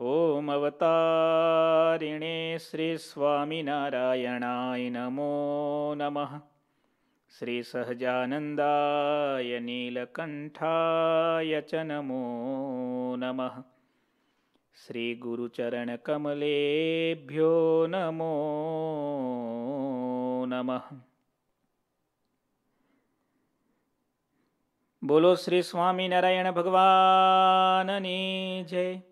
ઓમ અવતારિણે શ્રી સ્વામિનારાયણાય નમો નમઃ શ્રી સહજાનંદાય નીલકંઠાય ચ નમો નમઃ શ્રી ગુરુચરણકમલેભ્યો નમો નમઃ બોલો શ્રી સ્વામિનારાયણ ભગવાનની જય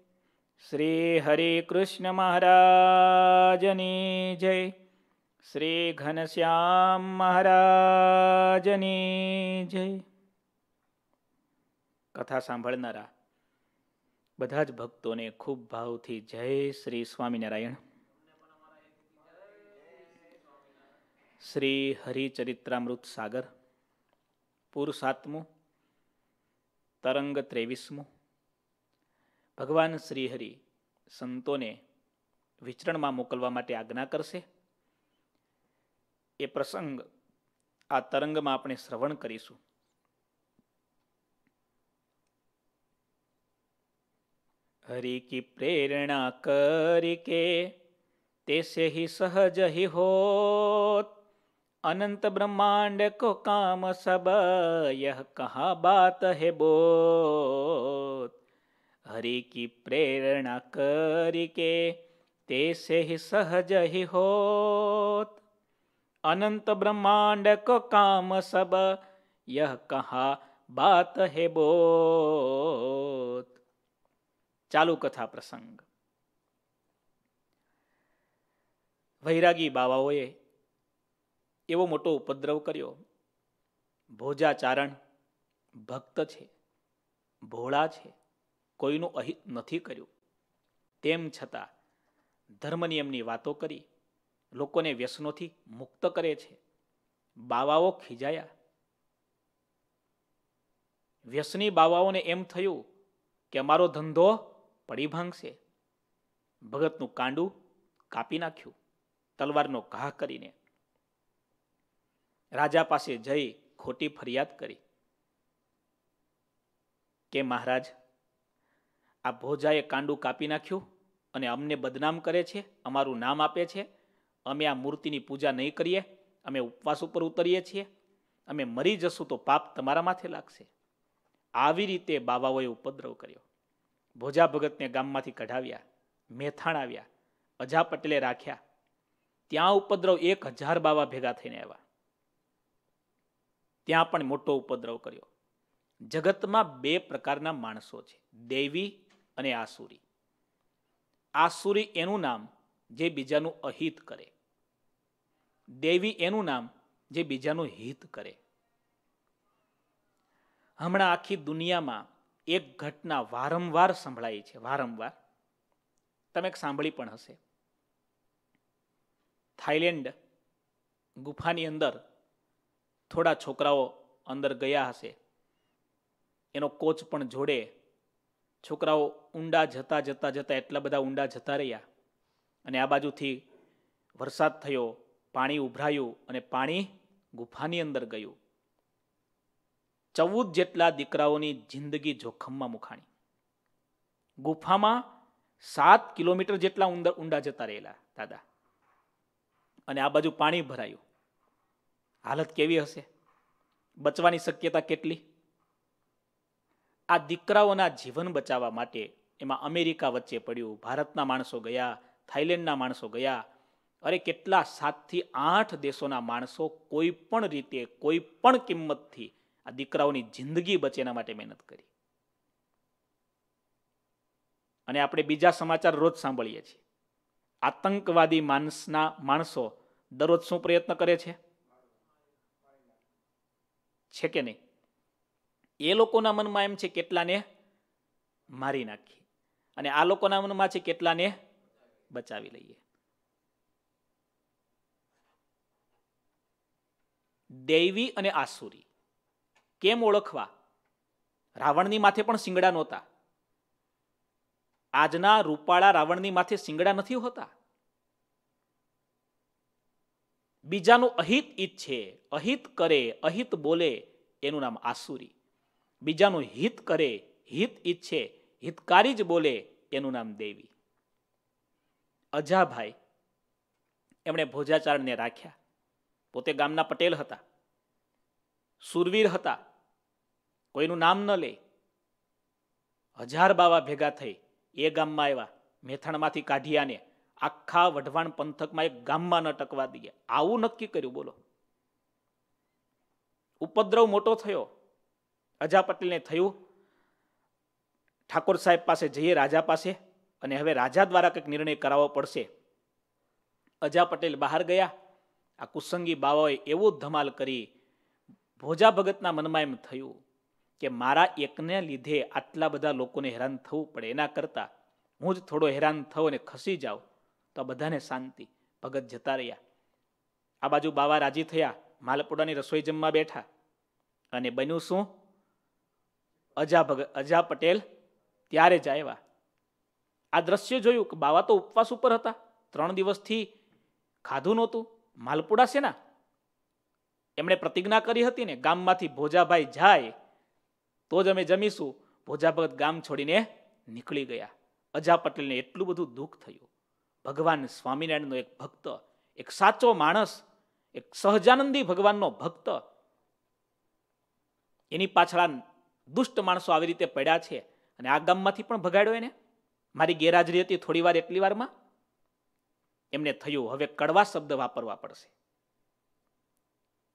શ્રી હરે કૃષ્ણ મહારાજની જય. શ્રી ઘનશ્યામ મહારાજની જય. કથા સાંભળનારા બધા જ ભક્તોને ખૂબ ભાવથી જય શ્રી સ્વામિનારાયણ. શ્રી હરિચરિત્રામૃત સાગર પૂર સાતમું તરંગ ત્રેવીસમું ભગવાન શ્રી હરિ સંતોને વિચરણમાં મોકલવા માટે આજ્ઞા કરશે એ પ્રસંગ આ તરંગમાં આપણે શ્રવણ કરીશું હરિ કી પ્રેરણા કરી કે તેસે ही सहज ही होत अनंत ब्रह्मांड को काम सब यह कहा बात है बोत हरि की प्रेरणा करके तेसे ही सहज ही होत अनंत ब्रह्मांड को काम सब यह कहा बात है बोत ચાલુ કથા પ્રસંગ વૈરાગી બાવાઓએ એવો મોટો ઉપદ્રવ કર્યો ભોજાચારણ ભક્ત છે ભોળા છે કોઈનું અહિત નથી કર્યું. તેમ છતાં ધર્મનિયમની વાતો કરી, લોકોને વ્યસનોથી મુક્ત કરે છે. બાવાઓ ખીજાયા. વ્યસની બાવાઓને એમ થયું કે અમારો ધંધો પડી ભાંગશે. ભગતનું કાંડું કાપી નાખ્યું, તલવારનો ઘા કરીને. રાજા પાસે જઈ ખોટી ફરિયાદ કરી કે મહારાજ આ ભોજાએ કાંડું કાપી નાખ્યું અને અમને બદનામ કરે છે, અમારું નામ આપે છે. અમે આ મૂર્તિની પૂજા નહીં કરીએ, અમે ઉપવાસ ઉપર ઉતરીએ છીએ. અમે મરી જશું તો પાપ તમારા માથે લાગશે. આવી રીતે બાવાઓએ ઉપદ્રવ કર્યો. ભોજા ભગતને ગામમાંથી કઢાવ્યા, મેથાણ આવ્યા, અજા પટેલે રાખ્યા. ત્યાં ઉપદ્રવ એક હજાર બાવા ભેગા થઈને આવ્યા. ત્યાં પણ મોટો ઉપદ્રવ કર્યો. જગતમાં બે પ્રકારના માણસો છે, દેવી અને આસુરી. આસુરી એનું નામ જે બીજાનું અહિત કરે. દેવી એનું નામ જે બીજાનું હિત કરે. હમણાં આખી દુનિયામાં એક ઘટના વારંવાર સંભળાય છે, વારંવાર. તમે સાંભળી પણ હશે. થાઈલેન્ડ ગુફાની અંદર થોડા છોકરાઓ અંદર ગયા હશે. એનો કોચ પણ જોડે છોકરાઓ ઊંડા જતા જતા જતા એટલા બધા ઊંડા જતા રહ્યા. અને આ બાજુથી વરસાદ થયો, પાણી ઉભરાયું અને પાણી ગુફાની અંદર ગયું. ચૌદ જેટલા દીકરાઓની જિંદગી જોખમમાં મુખાણી. ગુફામાં સાત કિલોમીટર જેટલા ઊંડા ઊંડા જતા રહેલા, દાદા. અને આ બાજુ પાણી ભરાયું. હાલત કેવી હશે? બચવાની શક્યતા કેટલી? આ દીકરાઓના જીવન બચાવવા માટે એમાં અમેરિકા વચ્ચે પડ્યું. ભારતના માણસો ગયા થાઈલેન્ડના માણસો ગયા. અરે કેટલા સાતથી આઠ દેશોના માણસો કોઈ પણ રીતે, કોઈ પણ કિંમતથી આ દીકરાઓની જિંદગી બચે એના માટે મહેનત કરી. અને આપણે બીજા સમાચાર રોજ સાંભળીએ છીએ. આતંકવાદી માણસના માણસો દરરોજ શું પ્રયત્ન કરે છે? છે કે નહીં? એ લોકોના મનમાં એમ છે, કેટલાને મારી નાખી. અને આ લોકોના મનમાં છે, કેટલાને બચાવી લઈએ. દૈવી અને આસુરી કેમ ઓળખવા? રાવણની માથે પણ શિંગડા નહોતા. આજના રૂપાળા રાવણની માથે શિંગડા નથી હોતા. બીજાનું અહિત ઈચ્છે, અહિત કરે, અહિત બોલે, એનું નામ આસુરી. બીજાનું હિત કરે, હિત ઈચ્છે, હિતકારી જ બોલે એનું નામ દેવી. અજાભાઈ એમણે ભોજાચારણને રાખ્યા. પોતે ગામના પટેલ હતા. સુરવીર હતા. કોઈનું નામ ન લે. હજાર બાવા ભેગા થઈ એ ગામમાં આવ્યા. મેથાણમાંથી કાઢિયાને આખા વઢવાણ પંથકમાં એક ગામમાં ન ટકવા દઈએ. આવું નક્કી કર્યું, બોલો. ઉપદ્રવ મોટો થયો. અજા પટેલને થયું. ઠાકોર સાહેબ પાસે જઈએ, રાજા પાસે, અને હવે રાજા દ્વારા કંઈક નિર્ણય કરાવવો પડશે. અજા પટેલ બહાર ગયા. આ કુસંગી બાવાએ એવો ધમાલ કરી, ભોજા ભગતના મનમાં એમ થયું કે મારા એકને લીધે આટલા બધા લોકોને હેરાન થવું પડે. એના કરતાં હું જ થોડો હેરાન થયો અને ખસી જાઉં, તો બધાને શાંતિ. ભગત જતા રહ્યા. આ બાજુ બાવા રાજી થયા. માલપુડાની રસોઈ જમવા બેઠા. અને બન્યું શું? અજા ભગત અજા પટેલ ત્યારે જ આવ્યા. આ દ્રશ્ય જોયું કે બાવા તો ઉપવાસ ઉપર હતા. ત્રણ દિવસથી ખાધું નહોતું. માલપુડા છે ના એમણે પ્રતિજ્ઞા કરી હતી ને, ગામમાંથી ભોજાભાઈ જાય, તો જ અમે જમીશું. ભોજા ભગત ગામ છોડીને નીકળી ગયા. અજા પટેલને એટલું બધું દુઃખ થયું. ભગવાન સ્વામિનારાયણનો એક ભક્ત, એક સાચો માણસ, એક સહજાનંદી ભગવાનનો ભક્ત. એની પાછળ દુષ્ટ માણસો આવી રીતે પડ્યા છે અને આ ગામમાંથી પણ ભગાડ્યો એને? મારી ગેરહાજરી હતી થોડી વાર એટલી વારમાં? એમને થયું, હવે કડવા શબ્દ વાપરવા પડશે.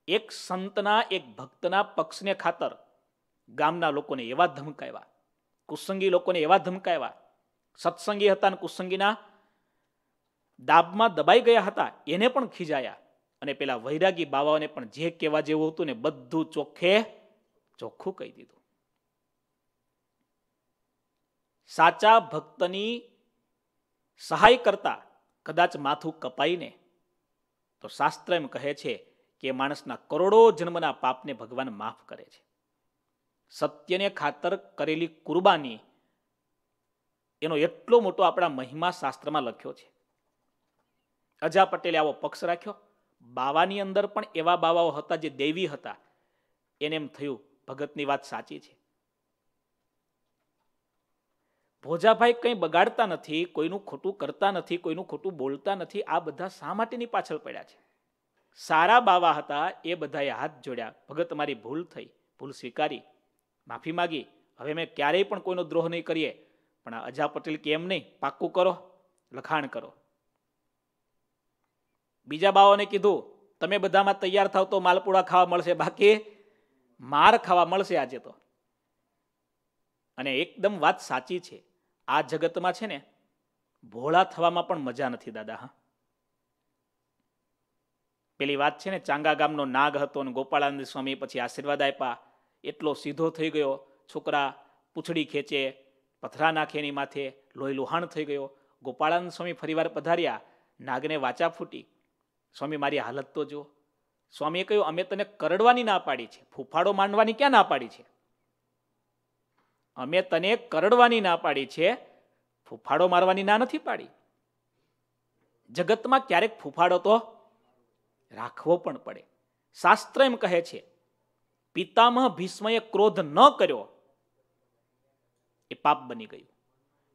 એક સંતના, એક ભક્તના પક્ષને ખાતર ગામના લોકોને એવા ધમકાવ્યા, કુસંગી લોકોને એવા ધમકાવ્યા, સત્સંગી હતા અને કુસંગીના દાબમાં દબાઈ ગયા હતા, એને પણ ખીજાયા. અને પેલા વૈરાગી બાવાઓને પણ જે કહેવા જેવું હતું ને બધું ચોખ્ખે ચોખ્ખું કહી દીધું. સાચા ભક્તની સહાય કરતા કદાચ માથું કપાઈને. તો શાસ્ત્ર એમ કહે છે કે માણસના કરોડો જન્મના પાપને ભગવાન માફ કરે છે. સત્યને ખાતર કરેલી કુરબાની એનો એટલો મોટો આપણા મહિમા શાસ્ત્રમાં લખ્યો છે. અજા પટેલે આવો પક્ષ રાખ્યો. બાવાની અંદર પણ એવા બાવાઓ હતા જે દેવી હતા. એને એમ થયું, ભગતની વાત સાચી છે. ભોજાભાઈ કંઈ બગાડતા નથી, કોઈનું ખોટું કરતા નથી, કોઈનું ખોટું બોલતા નથી, આ બધા શા માટેની પાછળ પડ્યા છે? સારા બાવા હતા, એ બધાએ હાથ જોડ્યા. ભગત મારી ભૂલ થઈ, ભૂલ સ્વીકારી. માફી માગી. હવે મેં ક્યારેય પણ કોઈનો દ્રોહ નહીં કરીએ. પણ આ અજા પટેલ કે એમ નહીં? પાક્કું કરો. લખાણ કરો. બીજા બાવાને કીધું, તમે બધામાં તૈયાર થાવ તો માલપુડા ખાવા મળશે. બાકી માર ખાવા મળશે આજે તો. અને એકદમ વાત સાચી છે. આ જગતમાં છે ને, ભોળા થવામાં પણ મજા નથી, દાદા, હા. પેલી વાત છે ને, ચાંગા ગામનો નાગ હતો અને ગોપાળાનંદ સ્વામી પછી આશીર્વાદ આપ્યા. એટલો સીધો થઈ ગયો, છોકરા પૂંછડી ખેંચે, પથરા નાખે એની માથે, લોહી લુહાણ થઈ ગયો. ગોપાળાનંદ સ્વામી ફરીવાર પધાર્યા, નાગને વાચા ફૂટી. સ્વામી, મારી હાલત તો જુઓ. સ્વામીએ કહ્યું, અમે તને કરડવાની ના પાડી છે. ફૂફાડો માંડવાની ક્યાં ના પાડી છે? અમે તને કરડવાની ના પાડી છે, ફૂફાડો મારવાની ના નથી પાડી. જગતમાં ક્યારેક ફૂફાડો તો રાખવો પણ પડે. શાસ્ત્ર એમ કહે છે, પિતામહ ભીષ્મએ ક્રોધ ન કર્યો, એ પાપ બની ગયું.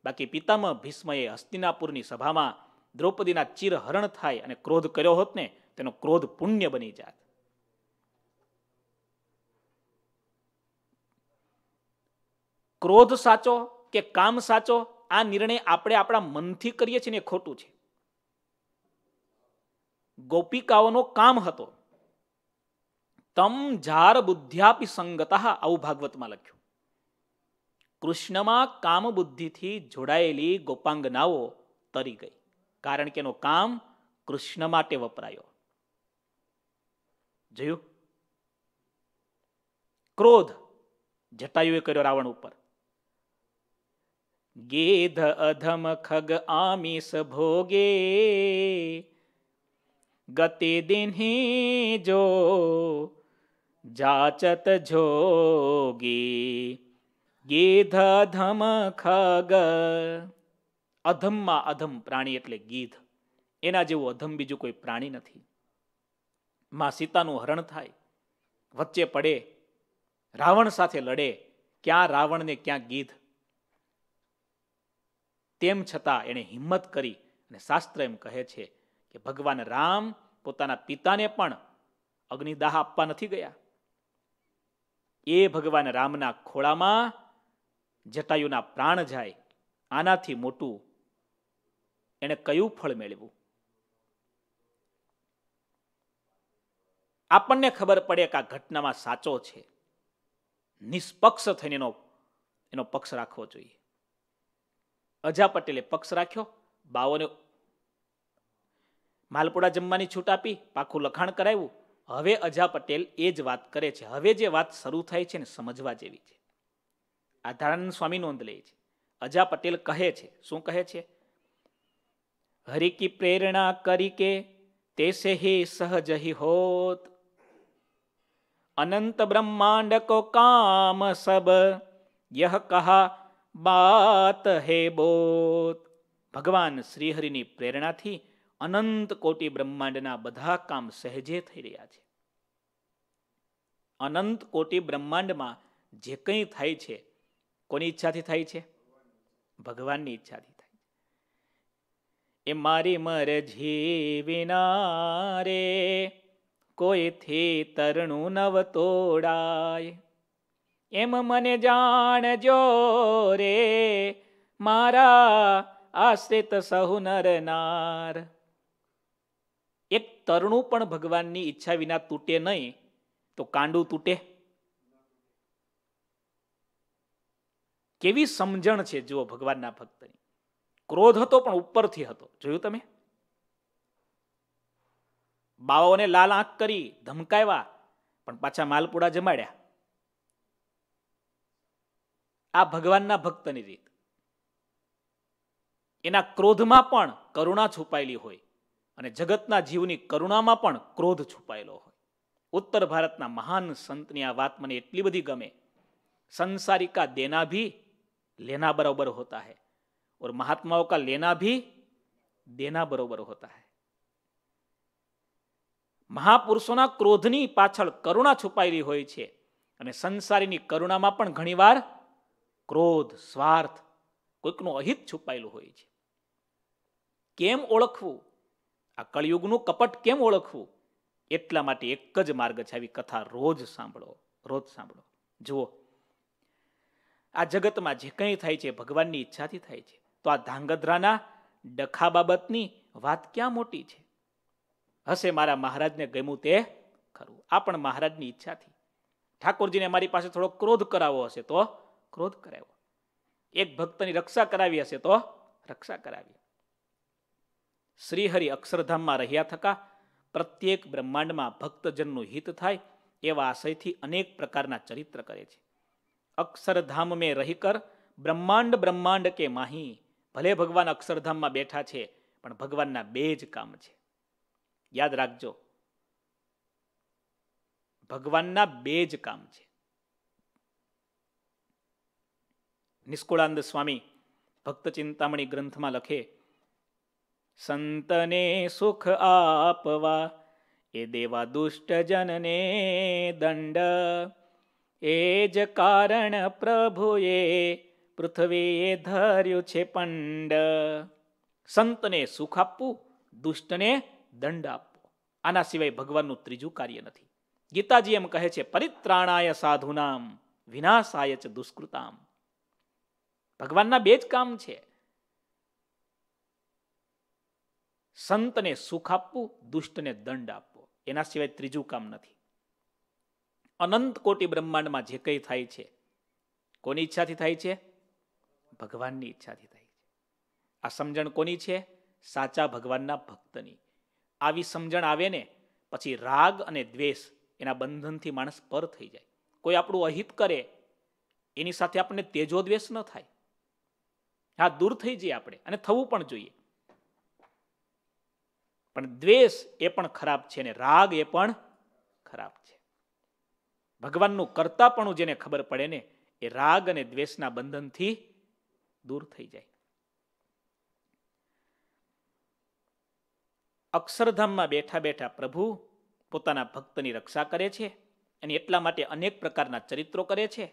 બાકી પિતામહ ભીષ્મએ હસ્તિનાપુરની સભામાં દ્રૌપદીના ચિરહરણ થાય અને ક્રોધ કર્યો હોત ને, તેનો ક્રોધ પુણ્ય બની જાત. ક્રોધ સાચો કે કામ સાચો, આ નિર્ણય આપણે આપણા મનથી કરીએ છીએ ને ખોટું છે. ગોપિકાઓનો કામ હતો. તમ ઝાર બુદ્ધ્યાપી સંગત આવું ભાગવતમાં લખ્યું. કૃષ્ણમાં કામ બુદ્ધિથી જોડાયેલી ગોપાંગનાઓ તરી ગઈ. કારણ કે એનો કામ કૃષ્ણ માટે વપરાયો. જોયું? ક્રોધ. જટાયુએ કર્યો રાવણ ઉપર. ગેધ અધમ ખગ આમીસ ભોગે. ગતિ દિન્હી જો જાચત જોગી. ગીધ ધમ ખગ. અધમમાં અધમ પ્રાણી એટલે ગીધ. એના જેવું અધમ બીજું કોઈ પ્રાણી નથી. માં સીતાનું હરણ થાય, વચ્ચે પડે, રાવણ સાથે લડે, ક્યાં રાવણ ને ક્યાં ગીધ. તેમ છતાં એણે હિંમત કરી અને શાસ્ત્ર એમ કહે છે કે ભગવાન રામ પોતાના પિતાને પણ અગ્નિદાહ આપવા નથી ગયા. એ ભગવાન રામના ખોળામાં જટાયુના પ્રાણ જાય, આનાથી મોટું એને કયું ફળ મેળવ્યું? આપણને ખબર પડે કે આ ઘટનામાં સાચો છે. નિષ્પક્ષ થઈને એનો એનો પક્ષ રાખવો જોઈએ. અજા પટેલે પક્ષ રાખ્યો, બાઓને માલપુડા જમવાની છૂટ આપી, પાખું લખાણ કરાવ્યું. હવે અજા પટેલ એ જ વાત કરે છે. હવે જે વાત શરૂ થાય છે ને સમજવા જેવી છે. આધારાનંદ સ્વામી નોંધ લે છે. અજા પટેલ કહે છે. શું કહે છે? હરિ કી પ્રેરણા કરી કે તેસે હી સહજ હિ હોત. અનંત બ્રહ્માંડ કો કામ સબ, યહ કહા બાત હે બોત. ભગવાન શ્રીહરિની પ્રેરણાથી અનંત કોટી બ્રહ્માંડના બધા કામ સહેજે થઈ રહ્યા છે. અનંત કોટી બ્રહ્માંડમાં જે કંઈ થાય છે, કોની ઈચ્છાથી થાય છે? ભગવાનની ઈચ્છાથી થાય છે. એ મારી મરજી વિના રે કોઈથી તરણું નવ તોડાય. એમ મને જાણજો રે, મારા આશ્રિત સહુ નર નાર. એક તરણું પણ ભગવાનની ઈચ્છા વિના તૂટે નહીં, તો કાંડું તૂટે. કેવી સમજણ છે જુઓ ભગવાનના ભક્તની. ક્રોધ હતો પણ ઉપરથી હતો. જોયું તમે? બાવાઓને લાલ આંખ કરી ધમકાવ્યા, પણ પાછા માલપુડા જમાડ્યા. આ ભગવાનના ભક્તની રીત. એના ક્રોધમાં પણ કરુણા છુપાયેલી હોય અને જગતના જીવની કરુણામાં પણ ક્રોધ છુપાયેલો હોય. ઉત્તર ભારતના મહાન સંતની આ વાત મને એટલી બધી ગમે. સંસારિકા દેના ભી લેના બરોબર હોતા હૈ. ઓર મહાત્માઓ કા લેના ભી દેના બરોબર હોતા હૈ. મહાપુરુષોના ક્રોધની પાછળ કરુણા છુપાયેલી હોય છે અને સંસારીની કરુણામાં પણ ઘણીવાર ક્રોધ, સ્વાર્થ કોઈકનું અહિત છુપાયેલું હોય છે. કેમ ઓળખવું? આ કળિયુગનું કપટ કેમ ઓળખવું? એટલા માટે એક જ માર્ગ છે આવી કથા રોજ સાંભળો રોજ સાંભળો. જુઓ. આ જગતમાં જે કંઈ થાય છે ભગવાનની ઈચ્છાથી થાય છે. તો આ ધાંગધ્રાના ડખા બાબતની વાત ક્યાં મોટી છે? હશે મારા મહારાજને ગમ્યું તે ખરું. આ પણ મહારાજની ઈચ્છાથી. ઠાકોરજીને મારી પાસે થોડો ક્રોધ કરાવો હશે તો ક્રોધ કરાવ્યો. એક ભક્તની રક્ષા કરાવી હશે તો રક્ષા કરાવી. શ્રીહરિ અક્ષરધામમાં રહ્યા થકા પ્રત્યેક બ્રહ્માંડમાં ભક્તજનનું હિત થાય એવા આશયથી અનેક પ્રકારના ચરિત્ર કરે છે. અક્ષરધામ મેં રહી કર બ્રહ્માંડ બ્રહ્માંડ કે માહી. ભલે ભગવાન અક્ષરધામમાં બેઠા છે, પણ ભગવાનના બે જ કામ છે. યાદ રાખજો. ભગવાનના બે જ કામ છે. નિષ્કુળાનંદ સ્વામી ભક્ત ચિંતામણી ગ્રંથમાં લખે, સંતને સુખ આપવા એ દેવા દુષ્ટ જનને દંડ. એ જ કારણ પ્રભુએ પૃથ્વીએ ધર્યું છે પંડ. સંતને સુખ આપવું, દુષ્ટને દંડ આપવો. આના સિવાય ભગવાનનું ત્રીજું કાર્ય નથી. ગીતાજી એમ કહે છે, પરિત્રાણાય સાધુનામ, વિનાશાય ચ દુષ્કૃતામ. ભગવાનના બે જ કામ છે. સંતને સુખ આપવું, દુષ્ટને દંડ આપવો. એના સિવાય ત્રીજું કામ નથી. અનંત કોટી બ્રહ્માંડમાં જે કંઈ થાય છે, કોની ઈચ્છાથી થાય છે? ભગવાનની ઈચ્છાથી થાય છે. આ સમજણ કોની છે? સાચા ભગવાનના ભક્તની. આવી સમજણ આવે ને, પછી રાગ અને દ્વેષ એના બંધનથી માણસ પર થઈ જાય. કોઈ આપણું અહિત કરે, એની સાથે આપણને તેજો દ્વેષ ન થાય. હા, દૂર થઈ જઈએ આપણે અને થવું પણ જોઈએ. પણ દ્વેષ એ પણ ખરાબ છે અને રાગ એ પણ ખરાબ છે. ભગવાનનું કરતાપણું જેને ખબર પડે ને, એ રાગ અને દ્વેષના બંધનથી દૂર થઈ જાય. અક્ષરધામમાં બેઠા બેઠા પ્રભુ પોતાના ભક્તની રક્ષા કરે છે અને એટલા માટે અનેક પ્રકારના ચરિત્રો કરે છે.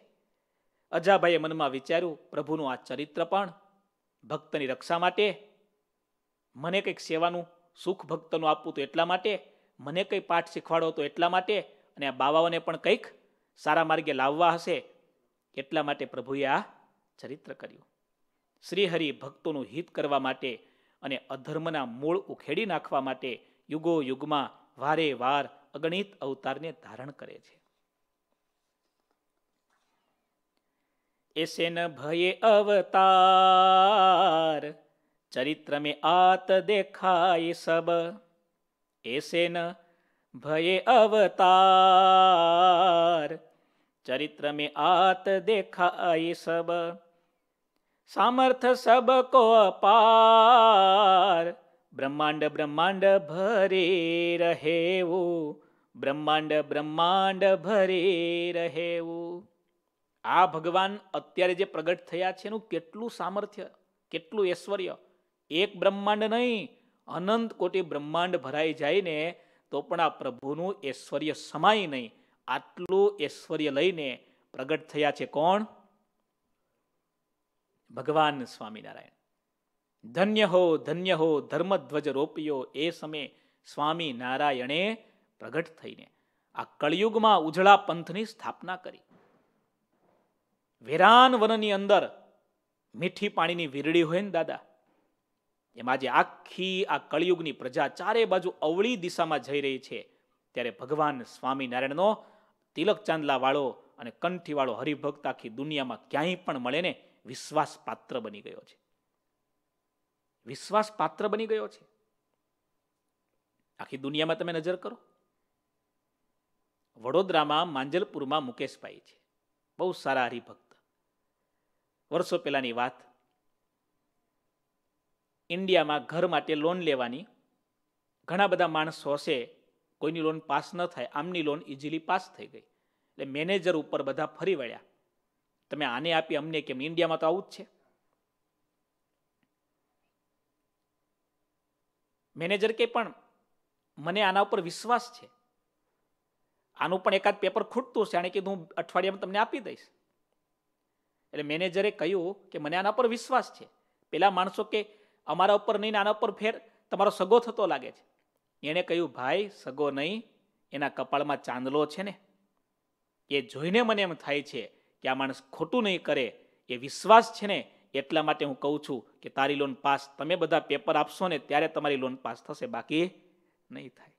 અજાભાઈએ મનમાં વિચાર્યું, પ્રભુનું આ ચરિત્ર પણ ભક્તની રક્ષા માટે, મને કંઈક સેવાનું સુખ ભક્તનું આપવું તો એટલા માટે, મને કંઈ પાઠ શીખવાડો તો એટલા માટે અને આ બાવાઓને પણ કંઈક સારા માર્ગે લાવવા હશે એટલા માટે પ્રભુએ આ ચરિત્ર કર્યું. શ્રીહરિ ભક્તોનું હિત કરવા માટે અને અધર્મના મૂળ ઉખેડી નાખવા માટે યુગો યુગમાં વારે વાર અગણિત અવતારને ધારણ કરે છે. એસેન ભયે અવતાર. ચરિત્ર મે આત દેખાય સબ. એસેન ભયે અવતાર. ચરિત્ર મે આત દેખાય સબ. સામર્થ સબ કો અપાર. બ્રહ્માંડ બ્રહ્માંડ ભરે રહેવું. બ્રહ્માંડ બ્રહ્માંડ ભરે રહેવું. આ ભગવાન અત્યારે જે પ્રગટ થયા છે એનું કેટલું સામર્થ્ય, કેટલું ઐશ્વર્ય? એક બ્રહ્માંડ નહીં, અનંત કોટી બ્રહ્માંડ ભરાઈ જાય ને તો પણ આ પ્રભુનું ઐશ્વર્ય સમાય નહીં. આટલું ઐશ્વર્ય લઈને પ્રગટ થયા છે કોણ? ભગવાન સ્વામિનારાયણ. ધન્ય હો ધન્ય હો, ધર્મધ્વજ રોપ્યો એ સમયે સ્વામી નારાયણે પ્રગટ થઈને આ કળિયુગમાં ઉજળા પંથની સ્થાપના કરી. વેરાન વનની અંદર મીઠી પાણીની વીરડી હોય ને દાદા, એમાં જે આખી આ કળિયુગની પ્રજા ચારે બાજુ અવળી દિશામાં જઈ રહી છે. ત્યારે ભગવાન સ્વામિનારાયણનો તિલક ચાંદલા વાળો અને કંઠી વાળો હરિભક્ત આખી દુનિયામાં ક્યાંય પણ મળે ને વિશ્વાસ પાત્ર બની ગયો છે. વિશ્વાસ પાત્ર બની ગયો છે. આખી દુનિયામાં તમે નજર કરો. વડોદરામાં, માંજલપુરમાં મુકેશભાઈ છે. બહુ સારા હરિભક્ત. વર્ષો પહેલાંની વાત. ઇન્ડિયામાં ઘર માટે લોન લેવાની. ઘણા બધા માણસો હશે, કોઈની લોન પાસ ન થાય, આમની લોન ઇઝીલી પાસ થઈ ગઈ. એટલે મેનેજર ઉપર બધા ફરી વળ્યા. તમે આને આપી, અમને કેમ? ઇન્ડિયામાં તો આવું જ છે. મેનેજર કે પણ, મને આના ઉપર વિશ્વાસ છે. આનું પણ એકાદ પેપર ખૂટતું છે આને કીધું, હું અઠવાડિયામાં તમને આપી દઈશ. એટલે મેનેજરે કહ્યું કે મને આના પર વિશ્વાસ છે. પેલા માણસો કે અમારા ઉપર નહીં આના ઉપર ફેર, તમારો સગો થતો લાગે છે. એણે કહ્યું, ભાઈ, સગો નહીં, એના કપાળમાં ચાંદલો છે ને. એ જોઈને મને એમ થાય છે કે આ માણસ ખોટું નહીં કરે, એ વિશ્વાસ છે ને. એટલા માટે હું કહું છું કે તારી લોન પાસ તમે બધા પેપર આપશો ને, ત્યારે તમારી લોન પાસ થશે, બાકી નહીં થાય.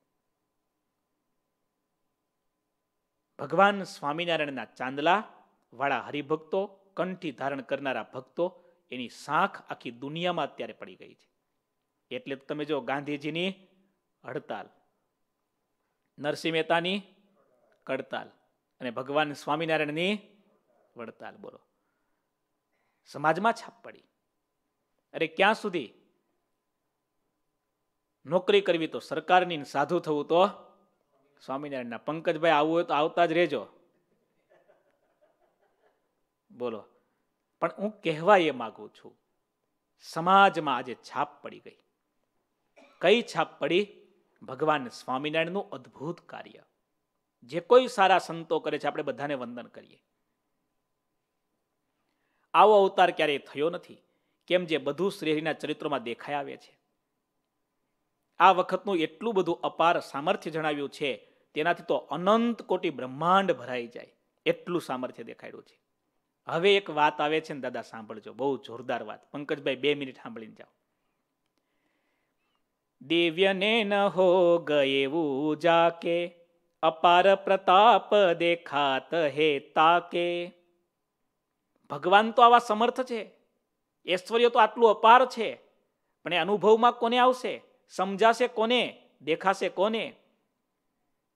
ભગવાન સ્વામિનારાયણના ચાંદલા વાળા હરિભક્તો કંઠી ધારણ કરનારા ભક્તો એની સાખ આખી દુનિયામાં અત્યારે પડી ગઈ છે. એટલે તમે જો ગાંધીજીની હડતાલ, નરસિંહ મહેતાની કડતાલ અને ભગવાન સ્વામિનારાયણની વડતાલ બોલો. સમાજમાં છાપ પડી. અરે ક્યાં સુધી? નોકરી કરવી તો સરકારની સાધુ થવું તો સ્વામિનારાયણના પંકજભાઈ આવવું હોય તો આવતા જ રહેજો. બોલો. પણ હું કહેવા એ માગું છું, સમાજમાં આજે છાપ પડી ગઈ. કઈ છાપ પડી? ભગવાન સ્વામિનારાયણનું અદ્ભુત કાર્ય. જે કોઈ સારા સંતો કરે છે, આપણે બધાને વંદન કરીએ. આવો અવતાર ક્યારેય થયો નથી, કેમ જે બધું શ્રેહરીના ચરિત્રોમાં દેખાઈ આવે છે. આ વખતનું એટલું બધું અપાર સામર્થ્ય જણાવ્યું છે, તેનાથી તો અનંત કોટી બ્રહ્માંડ ભરાઈ જાય. એટલું સામર્થ્ય દેખાડ્યું છે. હવે એક વાત આવે છે ને, દાદા, સાંભળજો. બહુ જોરદાર વાત. પંકજભાઈ, બે મિનિટ સાંભળીને જાઓ. દિવ્યને ન હો ગયેવું જાકે, અપાર પ્રતાપ દેખાત હે તાકે. ભગવાન તો આવા સમર્થ છે. ઐશ્વર્ય તો આટલું અપાર છે. પણ એ અનુભવમાં કોને આવશે? સમજાશે કોને? દેખાશે કોને?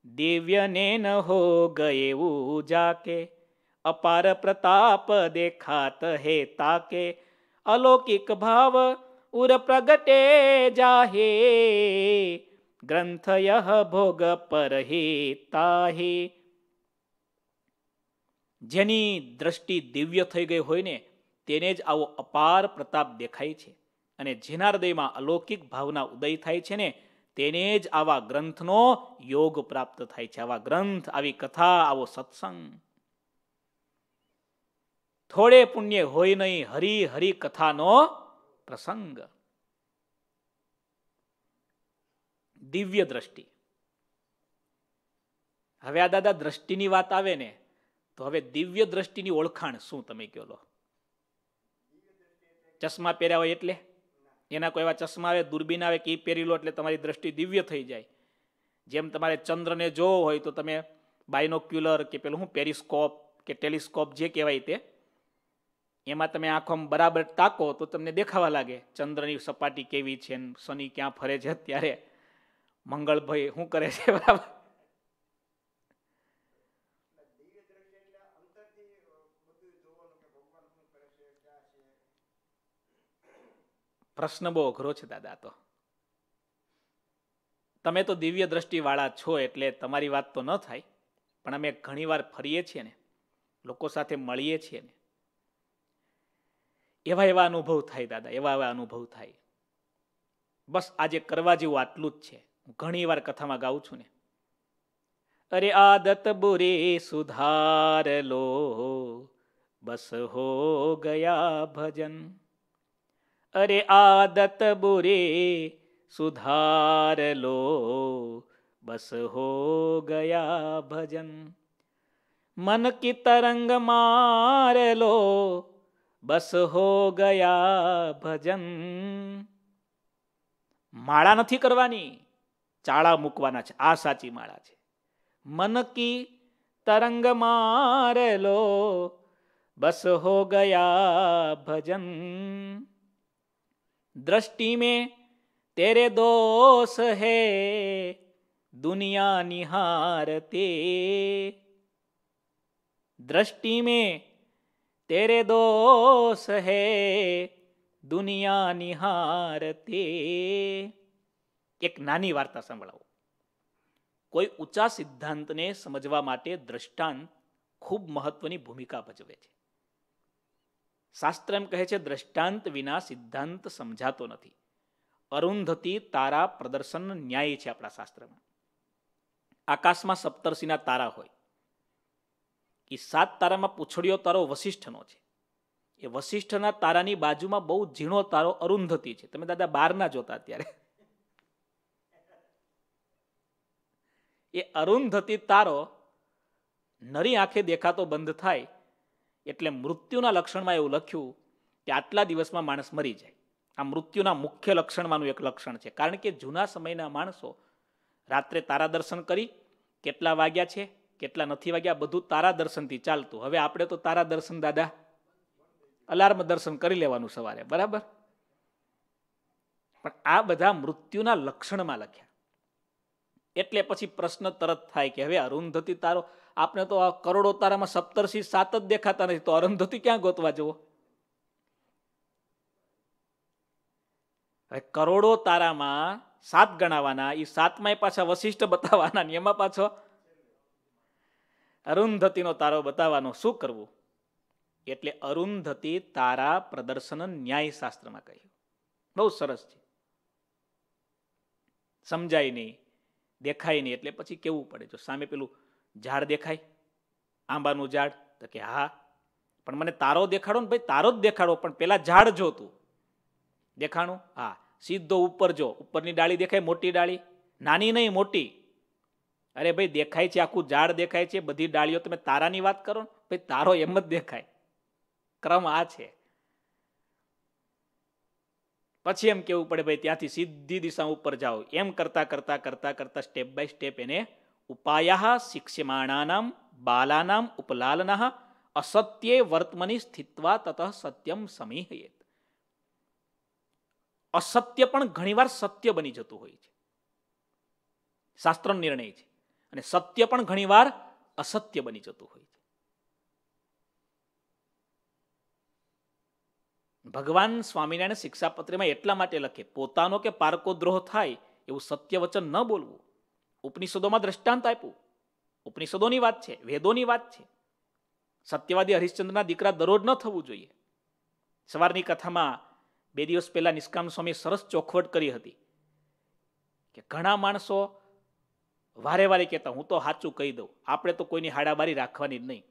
દિવ્યને ન હો ગયેવું જાકે અપાર પ્રતાપ દેખાત હે તાકે, અલૌકિક ભાવ ઉર પ્રગટે જાહે. ગ્રંથય ભોગ પરહેતાહે જેની દ્રષ્ટિ દિવ્ય થઈ ગઈ હોય ને, તેને જ આવો અપાર પ્રતાપ દેખાય છે. અને જેના હૃદયમાં અલૌકિક ભાવના ઉદય થાય છે ને, તેને જ આવા ગ્રંથનો યોગ પ્રાપ્ત થાય છે. આવા ગ્રંથ, આવી કથા, આવો સત્સંગ. થોડે પુણ્ય હોય નહીં, હરી હરી કથાનો પ્રસંગ. દિવ્ય દ્રષ્ટિ. હવે આ દાદા દ્રષ્ટિની વાત આવે ને, તો હવે દિવ્ય દ્રષ્ટિની ઓળખાણ શું તમે કહો લો? ચશ્મા પહેર્યા હોય એટલે? એના કોઈ એવા ચશ્મા આવે? દૂરબીન આવે કે એ પહેરી લો એટલે તમારી દ્રષ્ટિ દિવ્ય થઈ જાય. જેમ તમારે ચંદ્રને જોવો હોય તો તમે બાયનોક્યુલર કે પેલું શું, પેરિસ્કોપ કે ટેલિસ્કોપ જે કહેવાય તે એમાં તમે આંખો બરાબર તાકો તો તમને દેખાવા લાગે, ચંદ્રની સપાટી કેવી છે શનિ ક્યાં ફરે છે ત્યારે મંગળભાઈ શું કરે છે? બરાબર. પ્રશ્ન બહુ અઘરો છે દાદા તો. તમે તો દિવ્ય દ્રષ્ટિવાળા છો એટલે તમારી વાત તો ન થાય, પણ અમે ઘણીવાર ફરીએ છીએ ને, લોકો સાથે મળીએ છીએ ને. એવા એવા અનુભવ થાય દાદા, એવા એવા અનુભવ થાય. બસ આજે કરવા જેવું આટલું જ છે. હું ઘણી વાર કથામાં ગાઉં છું ને. અરે આદત બુરે સુધાર લો, બસ હો ગયા ભજન. અરે આદત બુરે સુધાર લો, બસ હો ગયા ભજન. મન કી તરંગ માર લો બસ હો ગયા ભજન. માળા નથી કરવાની, ચાળા મૂકવાના છે. આ સાચી માળા છે. મન કી તરંગ મારેલો, બસ હો ગયા ભજન. દ્રષ્ટિ મેં તેરે દોષ હે, દુનિયા નિહારતે. દ્રષ્ટિ મેં तेरे दोष है દુનિયા નિહારતે એક નાની વાર્તા સંભળાવો કોઈ ઊંચા સિદ્ધાંતને સમજવા માટે દ્રષ્ટાંત ખૂબ મહત્વની ભૂમિકા ભજવે છે શાસ્ત્ર એમ કહે છે દ્રષ્ટાંત વિના સિદ્ધાંત સમજાતો નથી અરુંધતી તારા પ્રદર્શન ન્યાય છે આપણા શાસ્ત્રમાં આકાશમાં સપ્તર્ષિના તારા હોય એ સાત તારામાં પૂછડીયો તારો વશિષ્ઠનો છે. એ વશિષ્ઠના તારાની બાજુમાં બહુ ઝીણો તારો અરુંધતી છે. તમે દાદા બાર ના જોતા અત્યારે. એ અરુંધતી તારો નરી આંખે દેખાતો બંધ થાય એટલે મૃત્યુના લક્ષણમાં એવું લખ્યું કે આટલા દિવસમાં માણસ મરી જાય. આ મૃત્યુના મુખ્ય લક્ષણમાંનું એક લક્ષણ છે. કારણ કે જૂના સમયના માણસો રાત્રે તારા દર્શન કરી કેટલા વાગ્યા છે? કેટલા નથી વાગ્યા? બધું તારા દર્શનથી ચાલતું. હવે આપણે તો તારા દર્શન દાદા અલાર્મ દર્શન કરી લેવાનું સવારે, બરાબર? પણ આ બધા મૃત્યુના લક્ષણમાં લખ્યા. એટલે પછી પ્રશ્ન તરત થાય કે હવે અરુંધતી તારો, આપણે તો આ કરોડો તારામાં સપ્તર્ષિ સાત જ દેખાતા નથી, તો અરુંધતી ક્યાં ગોતવા જવો કરોડો તારામાં સાત ગણાવાના એ સાતમાં પાછા વશિષ્ઠ બતાવવાના એમાં પાછો અરુંધતીનો તારો બતાવવાનો શું કરવું? એટલે અરુંધતી તારા પ્રદર્શન ન્યાય શાસ્ત્રમાં કહ્યું. બહુ સરસ છે. સમજાય નહીં, દેખાય નહીં, એટલે પછી કેવું પડે? જો સામે પેલું ઝાડ દેખાય, આંબાનું ઝાડ, તો કે હા, પણ મને તારો દેખાડો ને ભાઈ, તારો જ દેખાડો, પણ પેલા ઝાડ જોતું દેખાણું? હા. સીધો ઉપર જો. ઉપરની ડાળી દેખાય, મોટી ડાળી. નાની નહીં, મોટી. અરે ભાઈ, દેખાય છે, આખું ઝાડ દેખાય છે, બધી ડાળીઓ, તમે તારાની વાત કરો ને, ભાઈ, તારો એમ જ દેખાય. ક્રમ આ છે. પછી એમ કેવું પડે ભાઈ, ત્યાંથી સીધી દિશા ઉપર જાઓ. એમ કરતા કરતા કરતા કરતા સ્ટેપ બાય સ્ટેપ એને ઉપાયા શિક્ષમાણાનામ, બાલાનામ, ઉપલાલના, અસત્યે વર્તમની સ્થિત્વા તત સત્યમ સમીહયેત. અસત્ય પણ ઘણીવાર સત્ય બની જતું હોય છે. શાસ્ત્રનો નિર્ણય છે. અને સત્ય પણ ઘણીવાર અસત્ય બની જતું હોય છે. ભગવાન સ્વામિનારાયણ શિક્ષાપત્રીમાં એટલા માટે લખે, પોતાનો કે પારકો દ્રોહ થાય એવું સત્ય વચન ન બોલવું. ઉપનિષદોમાં દ્રષ્ટાંત આપ્યું. ઉપનિષદોની વાત છે, વેદોની વાત છે. સત્યવાદી હરિશ્ચંદ્રના દીકરા દરરોજ ન થવું જોઈએ. સવારની કથામાં બે દિવસ પહેલા નિષ્કામ સ્વામી સરસ ચોખવટ કરી હતી કે ઘણા માણસો વારે વારે કહેતા, હું તો સાચું કહી દઉં. આપણે તો કોઈની હાડાબારી રાખવાની જ નહીં.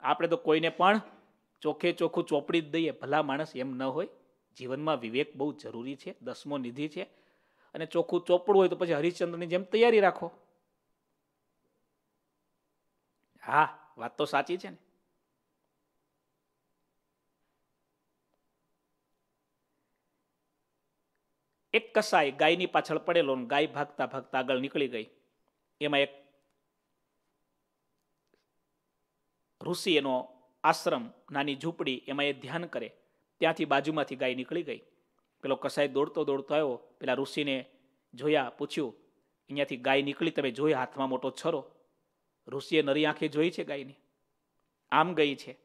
આપણે તો કોઈને પણ ચોખે ચોખ્ખું ચોપડી જ દઈએ. ભલા માણસ એમ ન હોય. જીવનમાં વિવેક બહુ જરૂરી છે, દસમો નિધિ છે. અને ચોખ્ખું ચોપડું હોય તો પછી હરિશ્ચંદ્રની જેમ તૈયારી રાખો. હા, વાત તો સાચી છે ને. એક કસાય ગાયની પાછળ પડેલો ગાય ભાગતા ભાગતા આગળ નીકળી ગઈ. એમાં એક ઋષિ એનો આશ્રમ, નાની ઝૂંપડી, એમાં એ ધ્યાન કરે. ત્યાંથી બાજુમાંથી ગાય નીકળી ગઈ. પેલો કસાય દોડતો દોડતો આવ્યો. પેલા ઋષિને જોયા, પૂછ્યું, અહીંયાથી ગાય નીકળી તમે જોઈ હાથમાં મોટો છરો? ઋષિએ નરી આંખે જોઈ છે ગાયને. આમ ગઈ છે.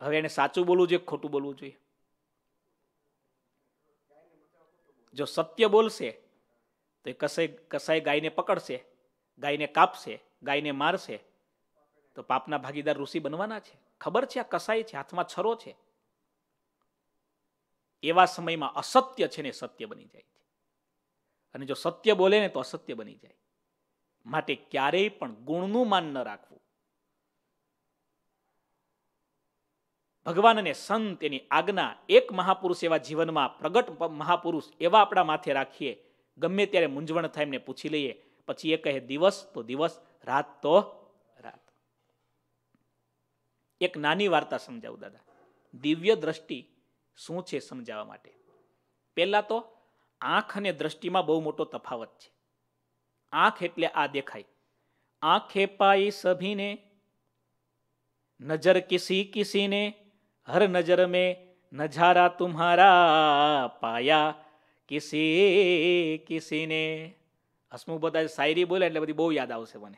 હવે એને સાચું બોલવું જોઈએ ખોટું બોલવું જોઈએ? જો સત્ય બોલશે તો એ કસાઈ કસાઈ ગાયને પકડશે, ગાયને કાપશે, ગાયને મારશે. તો પાપના ભાગીદાર ઋષિ બનવાના છે. ખબર છે આ કસાઈ છે? હાથમાં છરો છે? એવા સમયમાં અસત્ય છે ને સત્ય બની જાય છે. અને જો સત્ય બોલે ને તો અસત્ય બની જાય. માટે ક્યારેય પણ ગુણનું માન ન રાખવું. ભગવાન અને સંત એની આજ્ઞા એક મહાપુરુષ એવા જીવનમાં પ્રગટ મહાપુરુષ એવા આપણા માથે રાખીએ ગમે ત્યારે મૂંઝવણ થાય એમને પૂછી લઈએ. પછી એ કહે, દિવસ તો દિવસ, રાત તો રાત. એક નાની વાર્તા સમજાવું, દાદા. દિવ્ય દ્રષ્ટિ શું છે સમજાવવા માટે? પહેલા તો આંખ અને દ્રષ્ટિમાં બહુ મોટો તફાવત છે. આંખ એટલે આ દેખાય. આંખે પાઈ સભીને, નજર કિસી કિસીને, હર નજર મેં નજારા તુમ્હારા પાયા. કિસી, કિસીને. હસમુખ બધા શાયરી બોલે એટલે બધી બહુ યાદ આવશે મને.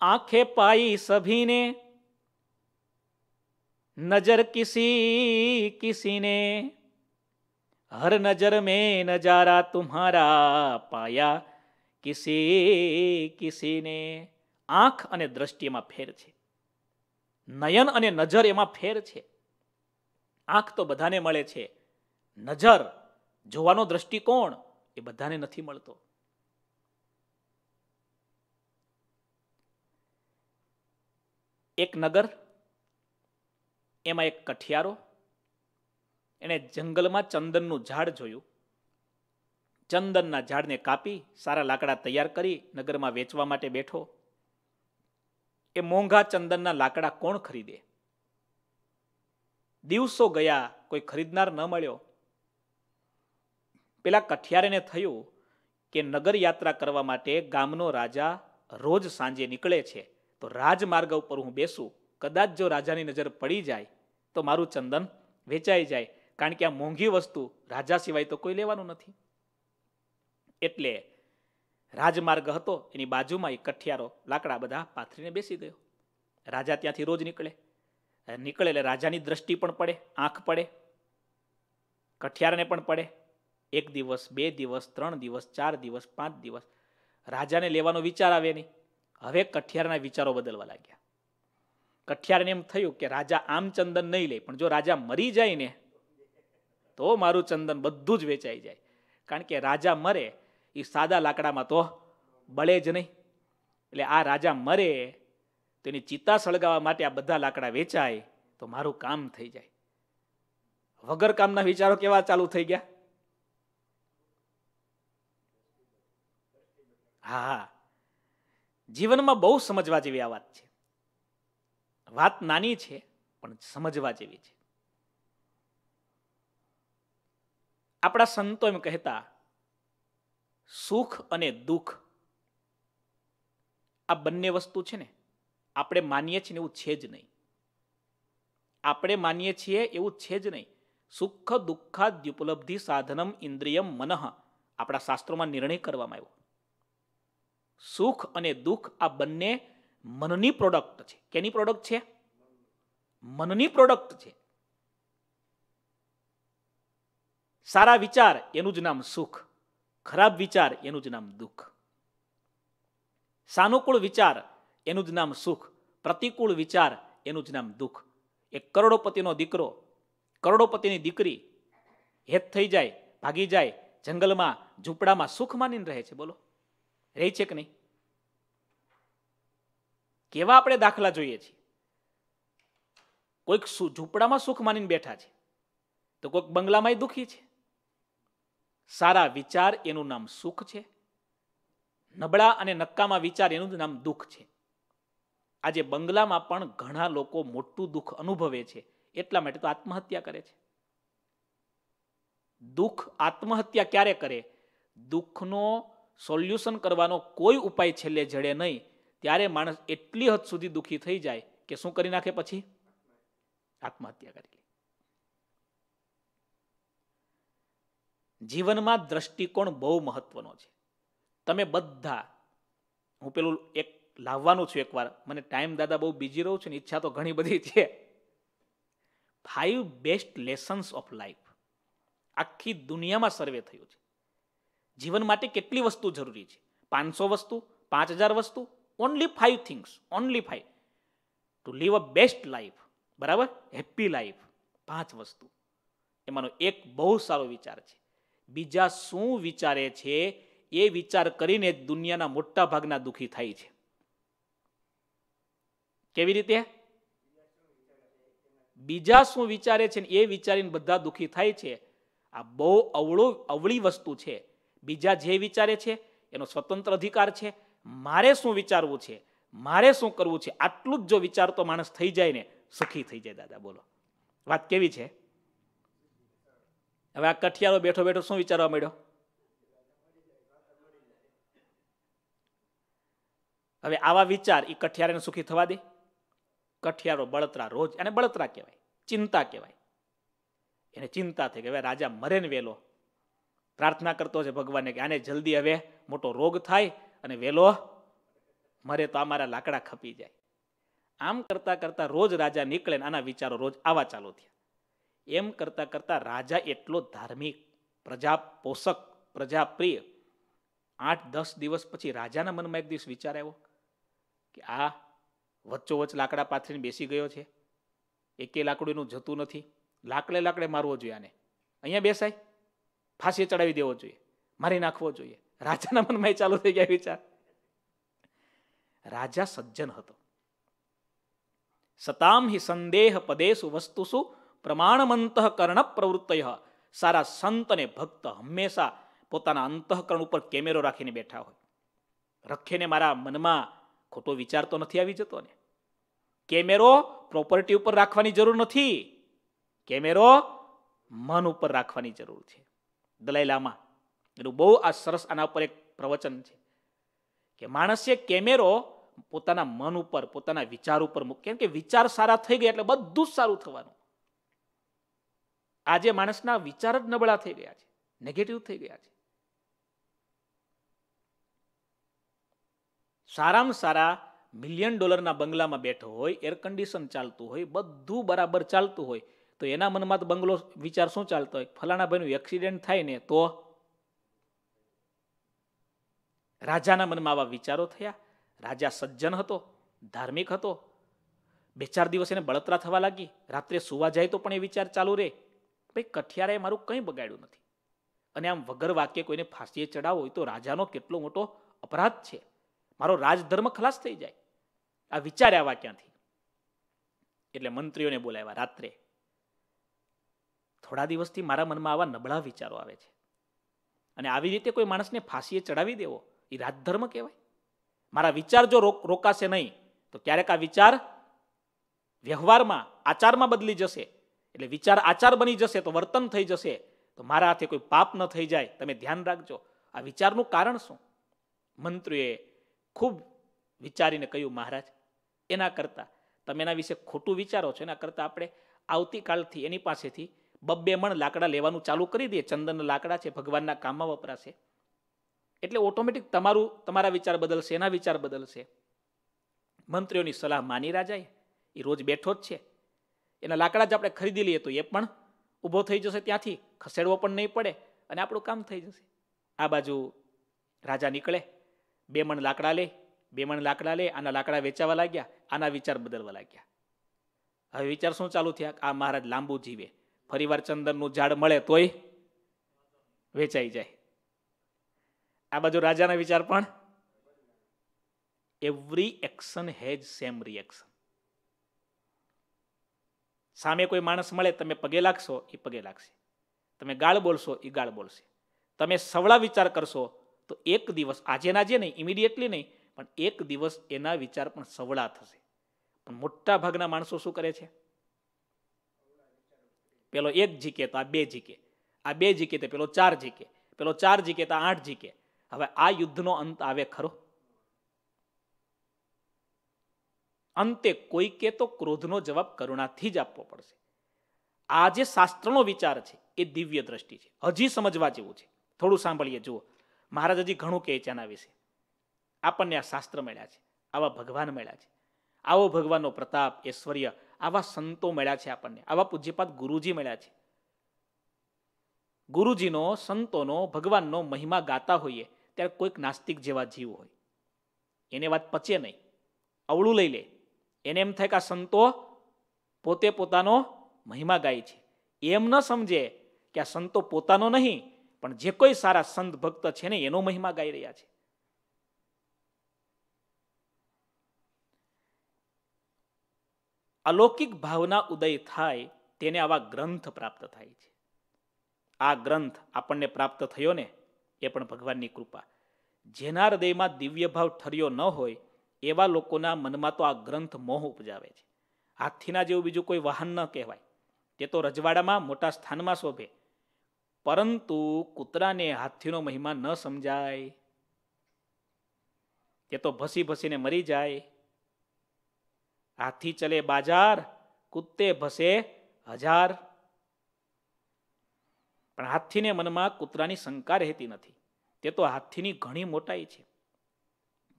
આંખે પાઈ સભીને, નજર કિસી, કિસીને. હર નજર મેં નજારા તુમ્હારા પાયા, કિસી, કિસીને. આંખ અને દ્રષ્ટિ એમાં ફેર છે. નયન અને નજર એમાં ફેર છે. આંખ તો બધાને મળે છે. નજર જોવાનો દ્રષ્ટિકોણ એ બધાને નથી મળતો. એક નગર, એમાં એક કઠિયારો, એણે જંગલમાં ચંદનનું ઝાડ જોયું. ચંદનના ઝાડને કાપી, સારા લાકડા તૈયાર કરી, નગરમાં વેચવા માટે બેઠો. એ મોંઘા ચંદનના લાકડા કોણ ખરીદે? દિવસો ગયા, કોઈ ખરીદનાર ન મળ્યો. પેલા કઠિયારેને થયું કે નગર યાત્રા કરવા માટે ગામનો રાજા રોજ સાંજે નીકળે છે. તો રાજમાર્ગ ઉપર હું બેસું. કદાચ જો રાજાની નજર પડી જાય, તો મારું ચંદન વેચાઈ જાય. કારણ કે આ મોંઘી વસ્તુ રાજા સિવાય તો કોઈ લેવાનું નથી. એટલે રાજમાર્ગ હતો, એની બાજુમાં એ કઠિયારો લાકડા બધા પાથરીને બેસી ગયો. રાજા ત્યાંથી રોજ નીકળે. નીકળે એટલે રાજાની દ્રષ્ટિ પણ પડે, આંખ પડે, કઠિયારને પણ પડે. એક દિવસ, બે દિવસ, ત્રણ દિવસ, ચાર દિવસ, પાંચ દિવસ. રાજાને લેવાનો વિચાર આવે નહીં. હવે કઠિયારના વિચારો બદલવા લાગ્યા. કઠિયારને એમ થયું કે રાજા આમ ચંદન નહીં લે, પણ જો રાજા મરી જાય ને, તો મારું ચંદન બધું જ વેચાઈ જાય. કારણ કે રાજા મરે, એ સાદા લાકડામાં તો બળે જ નહીં. એટલે આ રાજા મરે તો એની ચિત્તા સળગાવવા માટે આ બધા લાકડા વેચાય, તો મારું કામ થઈ જાય. વગર કામના વિચારો કેવા ચાલુ થઈ ગયા? હા. જીવનમાં બહુ સમજવા જેવી આ વાત છે. વાત નાની છે, પણ સમજવા જેવી છે. આપણા સંતો એમ કહેતા, સુખ અને દુઃખ. આ બંને વસ્તુ છે ને, આપણે માનીએ છીએ એવું છે જ નહીં. આપણે માનીએ છીએ એવું છે જ નહીં. સુખ દુઃખાદ્યુપલબ્ધિ સાધનમ ઇન્દ્રિયમ મનઃ. આપણા શાસ્ત્રોમાં નિર્ણય કરવામાં આવ્યો. સુખ અને દુઃખ આ બંને મનની પ્રોડક્ટ છે. કેની પ્રોડક્ટ છે? મનની પ્રોડક્ટ છે. સારા વિચાર, એનું જ નામ સુખ. ખરાબ વિચાર, એનું જ નામ દુઃખ. સાનુકૂળ વિચાર, એનું જ નામ સુખ. પ્રતિકૂળ વિચાર, એનું જ નામ દુઃખ. એક કરોડોપતિનો દીકરો, કરોડોપતિની દીકરી, હેત થઈ જાય, ભાગી જાય, જંગલમાં, ઝૂંપડામાં સુખ માનીને રહે છે. બોલો. રહે છે કે નહીં? કેવા આપણે દાખલા જોઈએ છીએ? કોઈક ઝૂંપડામાં સુખ માનીને બેઠા છે. તો કોઈક બંગલામાંય દુઃખી છે. સારા વિચાર એનું નામ સુખ છે. નબળા અને નક્કામાં વિચાર એનું નામ દુઃખ છે. આજે બંગલામાં પણ ઘણા લોકો મોટું દુઃખ અનુભવે છે. એટલા માટે તો આત્મહત્યા કરે છે. દુઃખ આત્મહત્યા ક્યારે કરે? દુઃખનો સોલ્યુશન કરવાનો કોઈ ઉપાય છેલ્લે જડે નહીં, ત્યારે માણસ એટલી હદ સુધી દુઃખી થઈ જાય કે શું કરી નાખે પછી? આત્મહત્યા કરી જીવનમાં દ્રષ્ટિકોણ બહુ મહત્વનો છે. તમે બધા, હું પેલું એક લાવવાનું છું એકવાર, મને ટાઈમ દાદા બહુ બીજી રહું છું ને ઈચ્છા તો ઘણી બધી છે. Five best lessons of life આખી દુનિયામાં સર્વે થયું છે. જીવન માટે કેટલી વસ્તુ જરૂરી છે? પાંચસો વસ્તુ, પાંચ હજાર વસ્તુ? Only five things only five to live a best life બરાબર? હેપી લાઈફ પાંચ વસ્તુ. એમાંનો એક બહુ સારો વિચાર છે. બીજા શું વિચારે છે? એ વિચાર કરીને જ દુનિયાના મોટા ભાગના દુઃખી થાય છે. કેવી રીતે? બીજા શું વિચારે છે એ વિચારીને બધા દુઃખી થાય છે? આ બહુ અવળો, અવળી વસ્તુ છે. બીજા જે વિચારે છે, એનો સ્વતંત્ર અધિકાર છે. મારે શું વિચારવું છે? મારે શું કરવું છે? આટલું જ જો વિચારતો માણસ થઈ જાય ને, સુખી થઈ જાય, દાદા, બોલો. વાત કેવી છે? હવે આ કઠિયારો બેઠો બેઠો શું વિચારવા મળ્યો હવે આવા વિચાર એ કઠિયારાને સુખી થવા દે. કઠિયારો બળતરા રોજ અને બળતરા કહેવાય, ચિંતા કહેવાય. એને ચિંતા થઈ કે હવે રાજા મરે ને વેલો. પ્રાર્થના કરતો છે ભગવાનને કે આને જલ્દી હવે મોટો રોગ થાય અને વેલો મરે તો અમારા લાકડા ખપી જાય. આમ કરતા કરતા રોજ રાજા નીકળે ને આના વિચારો રોજ આવા ચાલુ થયા. એમ કરતા કરતા રાજા એટલો ધાર્મિક પ્રજા પોષક પ્રજાપ્રિય. આઠ, દસ દિવસ પછી રાજાના મનમાં એક દિવસ વિચાર આવ્યો કે આ વચ્ચોવચ્ચ લાકડા પાથરીને બેસી ગયો છે. એકે લાકડું એનું જતું નથી. લાકડે લાકડે મારવો જોઈએ આને. અહીંયા બેસાય. ફાંસી ચડાવી દેવો જોઈએ. મારી નાખવો જોઈએ. રાજાના મનમાં ચાલુ થઈ ગયા વિચાર. રાજા સજ્જન હતો. સતામ હિ સંદેહ પદેશુ વસ્તુસુ પ્રમાણમંત કર્ણ પ્રવૃત્તય. સારા સંત અને ભક્ત હંમેશા પોતાના અંતઃકરણ ઉપર કેમેરો રાખીને બેઠા હોય. રખેને મારા મનમાં ખોટો વિચાર તો નથી આવી જતો ને. કેમેરો પ્રોપર્ટી ઉપર રાખવાની જરૂર નથી. કેમેરો મન ઉપર રાખવાની જરૂર છે. દલાઈ લામા. એનું બહુ આ સરસ આના ઉપર એક પ્રવચન છે કે માણસે કેમેરો પોતાના મન ઉપર, પોતાના વિચાર ઉપર મૂક. કેમ કે વિચાર સારા થઈ ગયા એટલે બધું જ સારું થવાનું. આજે માણસના વિચાર જ નબળા થઈ ગયા છે નેગેટિવ થઈ ગયા છે. સારામાં સારા મિલિયન ડોલરના બંગલામાં બેઠો હોય એર કન્ડિશન ચાલતું હોય, બધું બરાબર ચાલતું હોય તો એના મનમાં તો બંગલો વિચાર શું ચાલતો હોય? ફલાણા ભાઈનું એક્સિડન્ટ થાય ને તો રાજાના મનમાં આવા વિચારો થયા. રાજા સજ્જન હતો, ધાર્મિક હતો. બે ચાર દિવસ એને બળતરા થવા લાગી. રાત્રે સુવા જાય તો પણ એ વિચાર ચાલુ રહે. ભાઈ, કઠિયારાએ મારું કંઈ બગાડ્યું નથી. અને આમ વગર વાક્ય કોઈને ફાંસીએ ચડાવો હોય તો રાજાનો કેટલો મોટો અપરાધ છે. મારો રાજધર્મ ખલાસ થઈ જાય. આ વિચાર આવ્યા ક્યાંથી? એટલે મંત્રીઓને બોલાવ્યા રાત્રે. થોડા દિવસથી મારા મનમાં આવા નબળા વિચારો આવે છે. અને આવી રીતે કોઈ માણસને ફાંસીએ ચડાવી દેવો, એ રાજધર્મ કહેવાય. મારા વિચાર જો રોક, રોકાશે નહીં, તો ક્યારેક આ વિચાર વ્યવહારમાં, આચારમાં બદલી જશે. એટલે વિચાર આચાર બની જશે તો વર્તન થઈ જશે. તો મારા હાથે કોઈ પાપ ન થઈ જાય. તમે ધ્યાન રાખજો. આ વિચારનું કારણ શું? મંત્રીએ ખૂબ વિચારીને કહ્યું, મહારાજ, એના કરતાં, તમે એના વિશે ખોટું વિચારો છો. એના કરતાં આપણે આવતીકાલથી એની પાસેથી બબ્બે મણ લાકડા લેવાનું ચાલુ કરી દઈએ ચંદનના લાકડા છે, ભગવાનના કામમાં વપરાશે. એટલે ઓટોમેટિક તમારું, તમારા વિચાર બદલશે, એના વિચાર બદલશે. મંત્રીઓની સલાહ માની રાજાએ, એ રોજ બેઠો જ છે. એના લાકડા જ આપણે ખરીદી લઈએ તો એ પણ ઊભો થઈ જશે ત્યાંથી, ખસેડવો પણ નહીં પડે અને આપણું કામ થઈ જશે. આ બાજુ રાજા નીકળે, બે મણ લાકડા લે, બે મણ લાકડા લે, આના લાકડા વેચાવા લાગ્યા, આના વિચાર બદલવા લાગ્યા. હવે વિચાર શું ચાલુ થયા? આ મહારાજ લાંબુ જીવે. ફરીવાર ચંદનનું ઝાડ મળે તોય વેચાઈ જાય. આ બાજુ રાજાના વિચાર પણ every action has same reaction સામે કોઈ માણસ મળે, તમે પગે લાગશો, એ પગે લાગશે. તમે ગાળ બોલશો, એ ગાળ બોલશે. તમે સવળા વિચાર કરશો, તો એક દિવસ આજે ના જે નહીં ઇમિડિયેટલી નહીં, પણ એક દિવસ એના વિચાર પણ સવળા થશે. પણ મોટા ભાગના માણસો શું કરે છે? પેલો એક જીકે તો આ બે જીકે. આ બે જીકે તો પેલો ચાર જીકે. પેલો ચાર જીકે તો આઠ જીકે. હવે આ યુદ્ધનો અંત આવે ખરો? અંતે કોઈકે તો ક્રોધનો જવાબ કરુણાથી જ આપવો પડશે. આ જે શાસ્ત્રનો વિચાર છે, એ દિવ્ય દ્રષ્ટિ છે. હજી સમજવા જેવું છે. થોડું સાંભળીએ, જુઓ. મહારાજ હજી ઘણું કહે છે આના વિશે. આપણને આ શાસ્ત્ર મળ્યા છે. આવા ભગવાન મળ્યા છે. આવો ભગવાનનો પ્રતાપ, ઐશ્વર્ય આવા સંતો મળ્યા છે આપણને, આવા પૂજ્યપાદ ગુરુજી મળ્યા છે. ગુરુજીનો, સંતોનો, ભગવાનનો મહિમા ગાતા હોઈએ, ત્યારે કોઈક નાસ્તિક જેવા જીવ હોય. એને વાત પચે નહીં. અવળું લઈ લે. એને એમ થાય કે આ સંતો પોતે પોતાનો મહિમા ગાય છે. એમ ન સમજે કે આ સંતો પોતાનો નહીં, પણ જે કોઈ સારા સંત ભક્ત છે ને, એનો મહિમા ગાઈ રહ્યા છે. અલૌકિક ભાવના ઉદય થાય તેને આવા ગ્રંથ પ્રાપ્ત થાય છે. આ ગ્રંથ આપણને પ્રાપ્ત થયો ને એ પણ ભગવાનની કૃપા. જેના હૃદયમાં દિવ્ય ભાવ ઠર્યો ન હોય, એવા લોકોના મનમાં તો આ ગ્રંથ મોહ ઉપજાવે છે. હાથીના જેવું બીજું કોઈ વાહન ન કહેવાય. તે તો રજવાડામાં, મોટા સ્થાનમાં શોભે. પરંતુ કૂતરાને હાથીનો મહિમા ન સમજાય. તે તો ભસી ભસીને મરી જાય. હાથી ચલે બાજાર, કુત્તે ભસે હજાર. પણ હાથીને મનમાં કૂતરાની શંકા રહેતી નથી. તે તો હાથીની ઘણી મોટાઈ છે.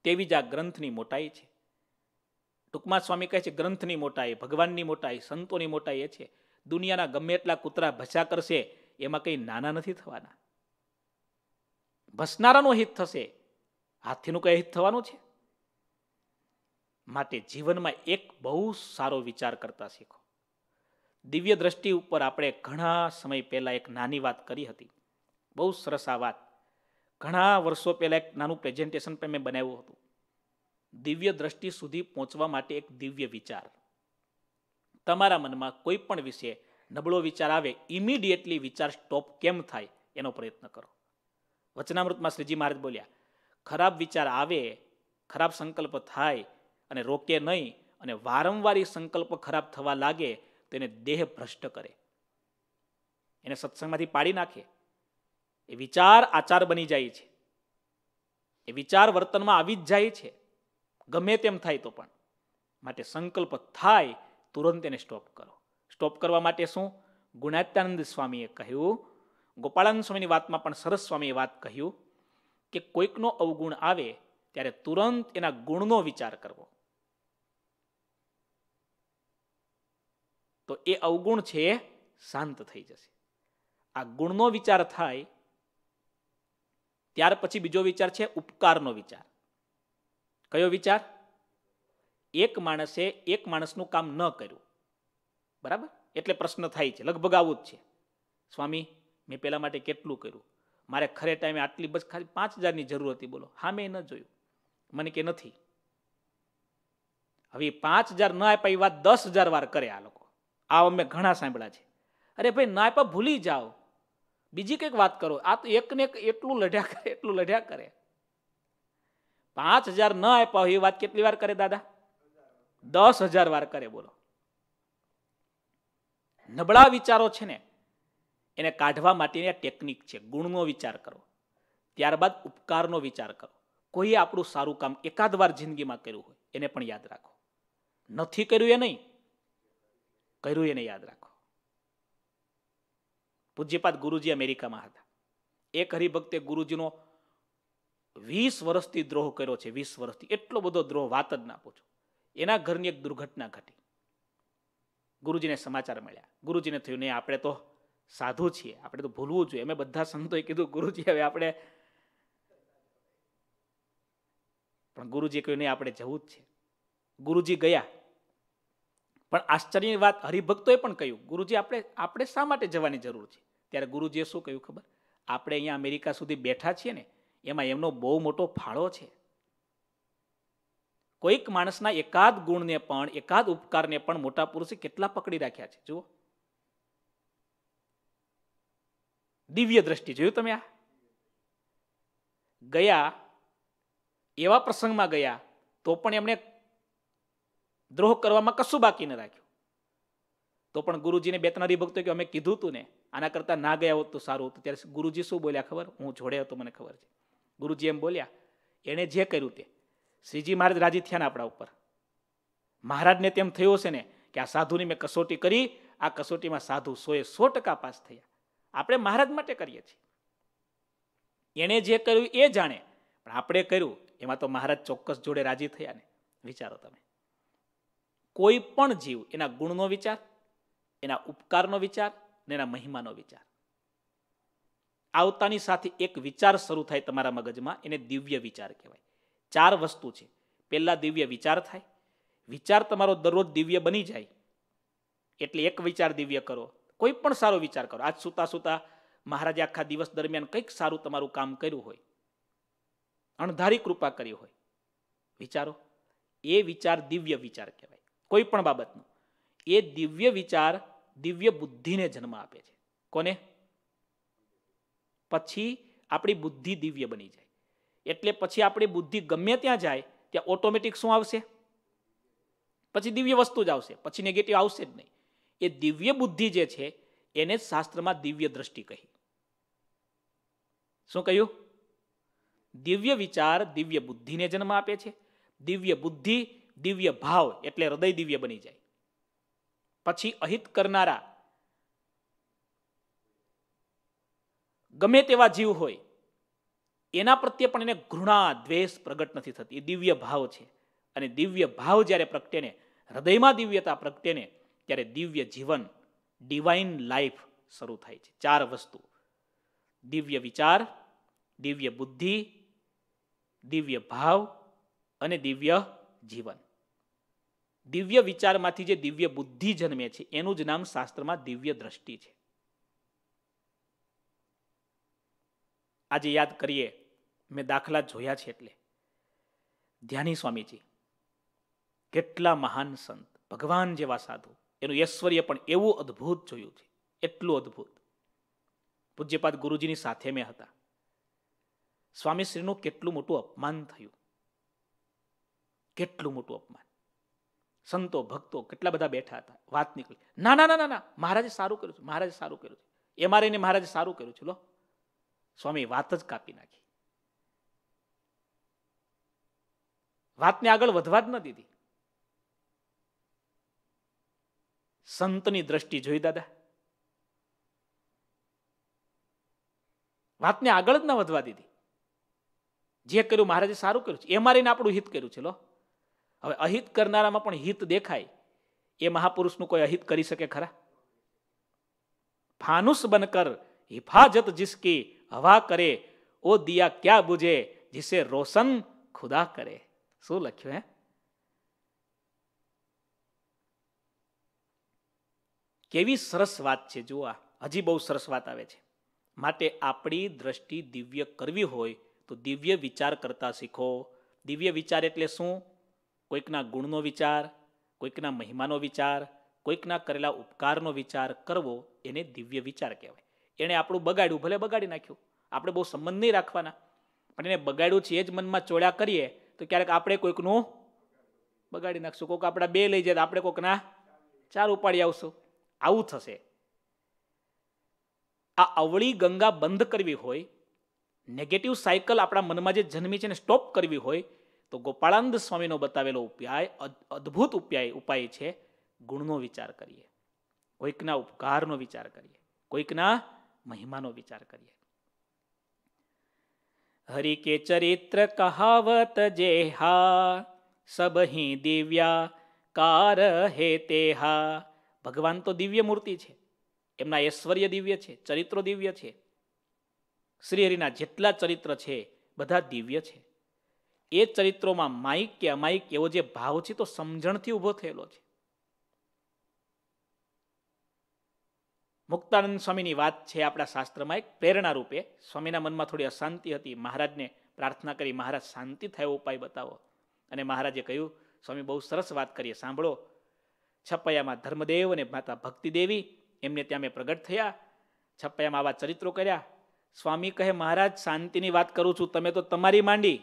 તેવી જ આ ગ્રંથની મોટાઈ છે. ટૂંકમાં સ્વામી કહે છે, ગ્રંથની મોટાઈ, ભગવાનની મોટાઈ, સંતોની મોટાઈ એ છે. દુનિયાના ગમે એટલા કૂતરા ભસા કરશે, એમાં કંઈ નાના નથી થવાના. ભસનારાનો હિત થશે. હાથીનું કંઈ હિત થવાનું છે? માટે જીવનમાં એક બહુ સારો વિચાર કરતા શીખો. દિવ્ય દ્રષ્ટિ ઉપર આપણે ઘણા સમય પહેલાં એક નાની વાત કરી હતી. બહુ સરસ આ વાત. ઘણા વર્ષો પહેલાં એક નાનું પ્રેઝન્ટેશન પણ મેં બનાવ્યું હતું. દિવ્ય દ્રષ્ટિ સુધી પહોંચવા માટે એક દિવ્ય વિચાર. તમારા મનમાં કોઈ પણ વિશે નબળો વિચાર આવે ઇમિડિયેટલી વિચાર સ્ટોપ કેમ થાય એનો પ્રયત્ન કરો. વચનામૃતમાં શ્રીજી મહારાજ બોલ્યા, ખરાબ વિચાર આવે, ખરાબ સંકલ્પ થાય અને રોકે નહીં અને વારંવાર સંકલ્પ ખરાબ થવા લાગે તો એને દેહ ભ્રષ્ટ કરે. એને સત્સંગમાંથી પાડી નાખે. એ વિચાર આચાર બની જાય છે. એ વિચાર વર્તનમાં આવી જ જાય છે. ગમે તેમ થાય તો પણ. માટે સંકલ્પ થાય, તુરંત એને સ્ટોપ કરો. સ્ટોપ કરવા માટે શું? ગુણાત્યાનંદ સ્વામીએ કહ્યું, ગોપાળાનંદ સ્વામીની વાતમાં પણ સરસ સ્વામીએ વાત કહ્યું કે કોઈકનો અવગુણ આવે ત્યારે તુરંત એના ગુણનો વિચાર કરવો. તો એ અવગુણ છે એ શાંત થઈ જશે. આ ગુણનો વિચાર થાય, ત્યાર પછી બીજો વિચાર છે ઉપકારનો વિચાર. કયો વિચાર? એક માણસે એક માણસનું કામ ન કર્યું. બરાબર? એટલે પ્રશ્ન થાય છે. લગભગ આવું જ છે. સ્વામી, મેં પેલા માટે કેટલું કર્યું? મારે ખરે ટાઈમે આટલી બસ ખાલી પાંચ હજારની જરૂર હતી, બોલો. હા, મેં ન જોયું. મને કે નથી. હવે પાંચ હજાર ન આપ્યા, એ વાત દસ હજાર વાર કરે આ લોકો. આ અમે ઘણા સાંભળ્યા છે. અરે ભાઈ, ના પણ ભૂલી જાઓ. બીજી કંઈક વાત કરો. આ તો એકને એક એટલું લઢ્યા કરે, એટલું લઢ્યા કરે. પાંચ હજાર ન આપ્યા હોય એ વાત કેટલી વાર કરે દાદા? દસ હજાર વાર કરે, બોલો. નબળા વિચારો છે ને, એને કાઢવા માટેની આ ટેકનિક છે. ગુણનો વિચાર કરો. ત્યારબાદ ઉપકારનો વિચાર કરો. કોઈએ આપણું સારું કામ એકાદ વાર જિંદગીમાં કર્યું હોય, એને પણ યાદ રાખો. નથી કર્યું એ નહીં. કર્યું એને યાદ રાખો. પૂજ્યપાદ ગુરુજી અમેરિકામાં હતા. એક હરિભક્તે ગુરુજીનો વીસ વર્ષથી દ્રોહ કર્યો છે, વીસ વર્ષથી. એટલો બધો દ્રોહ વાત જ ના પૂછો. એના ઘરની એક દુર્ઘટના ઘટી. ગુરુજીને સમાચાર મળ્યા. ગુરુજીને થયું, નહીં, આપણે તો સાધુ છીએ. આપણે તો ભૂલવું જોઈએ. અમે બધા સંતોએ કીધું, ગુરુજી, હવે આપણે પણ ગુરુજી કહ્યું, નહીં, આપણે જવું જ છે. ગુરુજી ગયા. પણ આશ્ચર્યની વાત હરિભક્તોએ પણ કહ્યું, ગુરુજી, આપણે આપણે શા માટે જવાની જરૂર છે? ત્યારે ગુરુજીએ શું કહ્યું ખબર? આપણે અહીંયા અમેરિકા સુધી બેઠા છીએ ને, એમાં એમનો બહુ મોટો ફાળો છે. કોઈક માણસના એકાદ ગુણને પણ, એકાદ ઉપકારને પણ મોટા પુરુષે કેટલા પકડી રાખ્યા છે? જુઓ. દિવ્ય દ્રષ્ટિ, જોયું તમે આ? ગયા, એવા પ્રસંગમાં ગયા, તો પણ એમણે દ્રોહ કરવામાં કશું બાકી ન રાખ્યું. તો પણ ગુરુજીને બે ત્રણ હરિભક્તો કે અમે કીધું તું ને, આના કરતાં ના ગયા હોત તો સારું હતું. ત્યારે ગુરુજી શું બોલ્યા ખબર? હું જોડે હતો, મને ખબર છે. ગુરુજી એમ બોલ્યા, એણે જે કર્યું તે, શ્રીજી મહારાજ રાજી થયા ને આપણા ઉપર. મહારાજને તેમ થયું હશે ને, કે આ સાધુની મેં કસોટી કરી, આ કસોટીમાં સાધુ સોએ સો ટકા પાસ થયા. આપણે મહારાજ માટે કરીએ છીએ. એણે જે કર્યું એ જાણે, પણ આપણે કર્યું, એમાં તો મહારાજ ચોક્કસ જોડે રાજી થયા ને. વિચારો તમે. કોઈ પણ જીવ, એના ગુણનો વિચાર, એના ઉપકારનો વિચાર ને એના મહિમાનો વિચાર. આવતાની સાથે એક વિચાર શરૂ થાય તમારા મગજમાં, એને દિવ્ય વિચાર કહેવાય. ચાર વસ્તુ છે. પહેલા દિવ્ય વિચાર થાય. વિચાર તમારો દરરોજ દિવ્ય બની જાય. એટલે એક વિચાર દિવ્ય કરો. કોઈ પણ સારો વિચાર કરો. આજ સુતા સુતા મહારાજે આખા દિવસ દરમિયાન કંઈક સારું તમારું કામ કર્યું હોય. અણધારી કૃપા કરી હોય. વિચારો. એ વિચાર દિવ્ય વિચાર કહેવાય. કોઈ પણ બાબતનો. એ દિવ્ય વિચાર, દિવ્ય બુદ્ધિને જન્મ આપે છે. કોને? પછી આપણી બુદ્ધિ દિવ્ય બની જાય. એટલે પછી આપણી બુદ્ધિ ગમે ત્યાં જાય, ત્યાં ઓટોમેટિક શું આવશે? પછી દિવ્ય વસ્તુ જ આવશે, પછી નેગેટિવ આવશે જ નહીં. એ દિવ્ય બુદ્ધિ જે છે, એને શાસ્ત્રમાં દિવ્ય દ્રષ્ટિ કહી. શું કહ્યું? દિવ્ય વિચાર દિવ્ય બુદ્ધિને જન્મ આપે છે. દિવ્ય બુદ્ધિ દિવ્ય ભાવ એટલે હૃદય દિવ્ય બની જાય. પછી અહિત કરનારા ગમે તેવા જીવ હોય, એના પ્રત્યે પણ એને ઘૃણા, દ્વેષ પ્રગટ નથી થતી. એ દિવ્ય ભાવ છે. અને દિવ્ય ભાવ જ્યારે પ્રગટેને હૃદયમાં દિવ્યતા પ્રગટેને ત્યારે દિવ્ય જીવન ડિવાઇન લાઈફ શરૂ થાય છે. ચાર વસ્તુ. દિવ્ય વિચાર, દિવ્ય બુદ્ધિ, દિવ્ય ભાવ અને દિવ્ય જીવન. દિવ્ય વિચારમાંથી જે દિવ્ય બુદ્ધિ જન્મે છે, એનું જ નામ શાસ્ત્રમાં દિવ્ય દ્રષ્ટિ છે. આજે યાદ કરીએ, મેં દાખલા જોયા છે એટલે. ધ્યાની સ્વામીજી, કેટલા મહાન સંત, ભગવાન જેવા સાધુ, એનું ઐશ્વર્ય પણ એવું અદ્ભુત જોયું છે, એટલું અદ્ભુત. પૂજ્યપાદ ગુરુજીની સાથે મેં હતા. સ્વામીશ્રીનું કેટલું મોટું અપમાન થયું. કેટલું મોટું અપમાન. સંતો, ભક્તો કેટલા બધા બેઠા હતા? વાત નીકળી. ના ના ના ના મહારાજે સારું કર્યું છે, મહારાજે સારું કર્યું છે. એ મારે મહારાજે સારું કર્યું છે, લો. સ્વામી, વાત જ કાપી નાખી. વાતને આગળ વધવા જ ન દીધી. સંતની દ્રષ્ટિ જોઈ, દાદા. વાતને આગળ જ ન વધવા દીધી. જે કર્યું, મહારાજે સારું કર્યું છે. એ મારીને આપણું હિત કર્યું છે, લો. હવે અહિત કરનારામાં પણ હિત દેખાય. એ મહાપુરુષનું કોઈ અહિત કરી શકે ખરા? ફાનુસ બનકર હિફાજત જિસકી હવા કરે, ઓ દિયા ક્યાં બુજે જીસે રોશન ખુદા કરે. શું લખ્યું હે? કેવી સરસ વાત છે જુઓ હજી બહુ સરસ વાત આવે છે. માટે આપણી દ્રષ્ટિ દિવ્ય કરવી હોય તો દિવ્ય વિચાર કરતા શીખો. દિવ્ય વિચાર એટલે શું? કોઈકના ગુણનો વિચાર, કોઈકના મહિમાનો વિચાર, કોઈકના કરેલા ઉપકારનો વિચાર કરવો એને દિવ્ય વિચાર કહેવાય. એણે આપણું બગાડ્યું, ભલે બગાડી નાખ્યું. આપણે બહુ સંબંધ નહીં રાખવાના. પણ એને બગાડ્યું છે, એ જ મનમાં ચોળ્યા કરીએ, તો ક્યારેક આપણે કોઈકનું બગાડી નાખશું. કોઈક આપણા બે લઈ જાય આપણે કોઈકના ચાર ઉપાડી આવશું. આવું થશે. આ અવળી ગંગા બંધ કરવી હોય નેગેટિવ સાયકલ આપણા મનમાં જે જન્મી છે એને સ્ટોપ કરવી હોય તો ગોપાળાનંદ સ્વામીનો બતાવેલો ઉપાય અદ્ભુત ઉપાય ઉપાય છે ગુણનો વિચાર કરીએ. કોઈકના ઉપકારનો વિચાર કરીએ. કોઈકના મહિમાનો વિચાર કરીએ. હરિ કે ચરિત્ર કહાવત જે હા સબહી દિવ્યા કાર હે તે હા. ભગવાન તો દિવ્ય મૂર્તિ છે. એમના ઐશ્વર્ય દિવ્ય છે, ચરિત્રો દિવ્ય છે. શ્રી હરિના જેટલા ચરિત્ર છે, બધા દિવ્ય છે. એ ચરિત્રોમાં માઇક કે અમાયિક એવો જે ભાવ છે તો સમજણથી ઊભો થયેલો છે. મુક્તાનંદ સ્વામીની વાત છે આપણા શાસ્ત્રમાં એક પ્રેરણા રૂપે. સ્વામીના મનમાં થોડી અશાંતિ હતી. મહારાજને પ્રાર્થના કરી, મહારાજ, શાંતિ થાય ઉપાય બતાવો. અને મહારાજે કહ્યું, સ્વામી, બહુ સરસ વાત કરીએ, સાંભળો. છપૈયામાં ધર્મદેવ અને માતા ભક્તિદેવી એમને ત્યાં મેં પ્રગટ થયા. છપૈયામાં આવા ચરિત્રો કર્યા. સ્વામી કહે, મહારાજ, શાંતિની વાત કરું છું. તમે તો તમારી માંડી.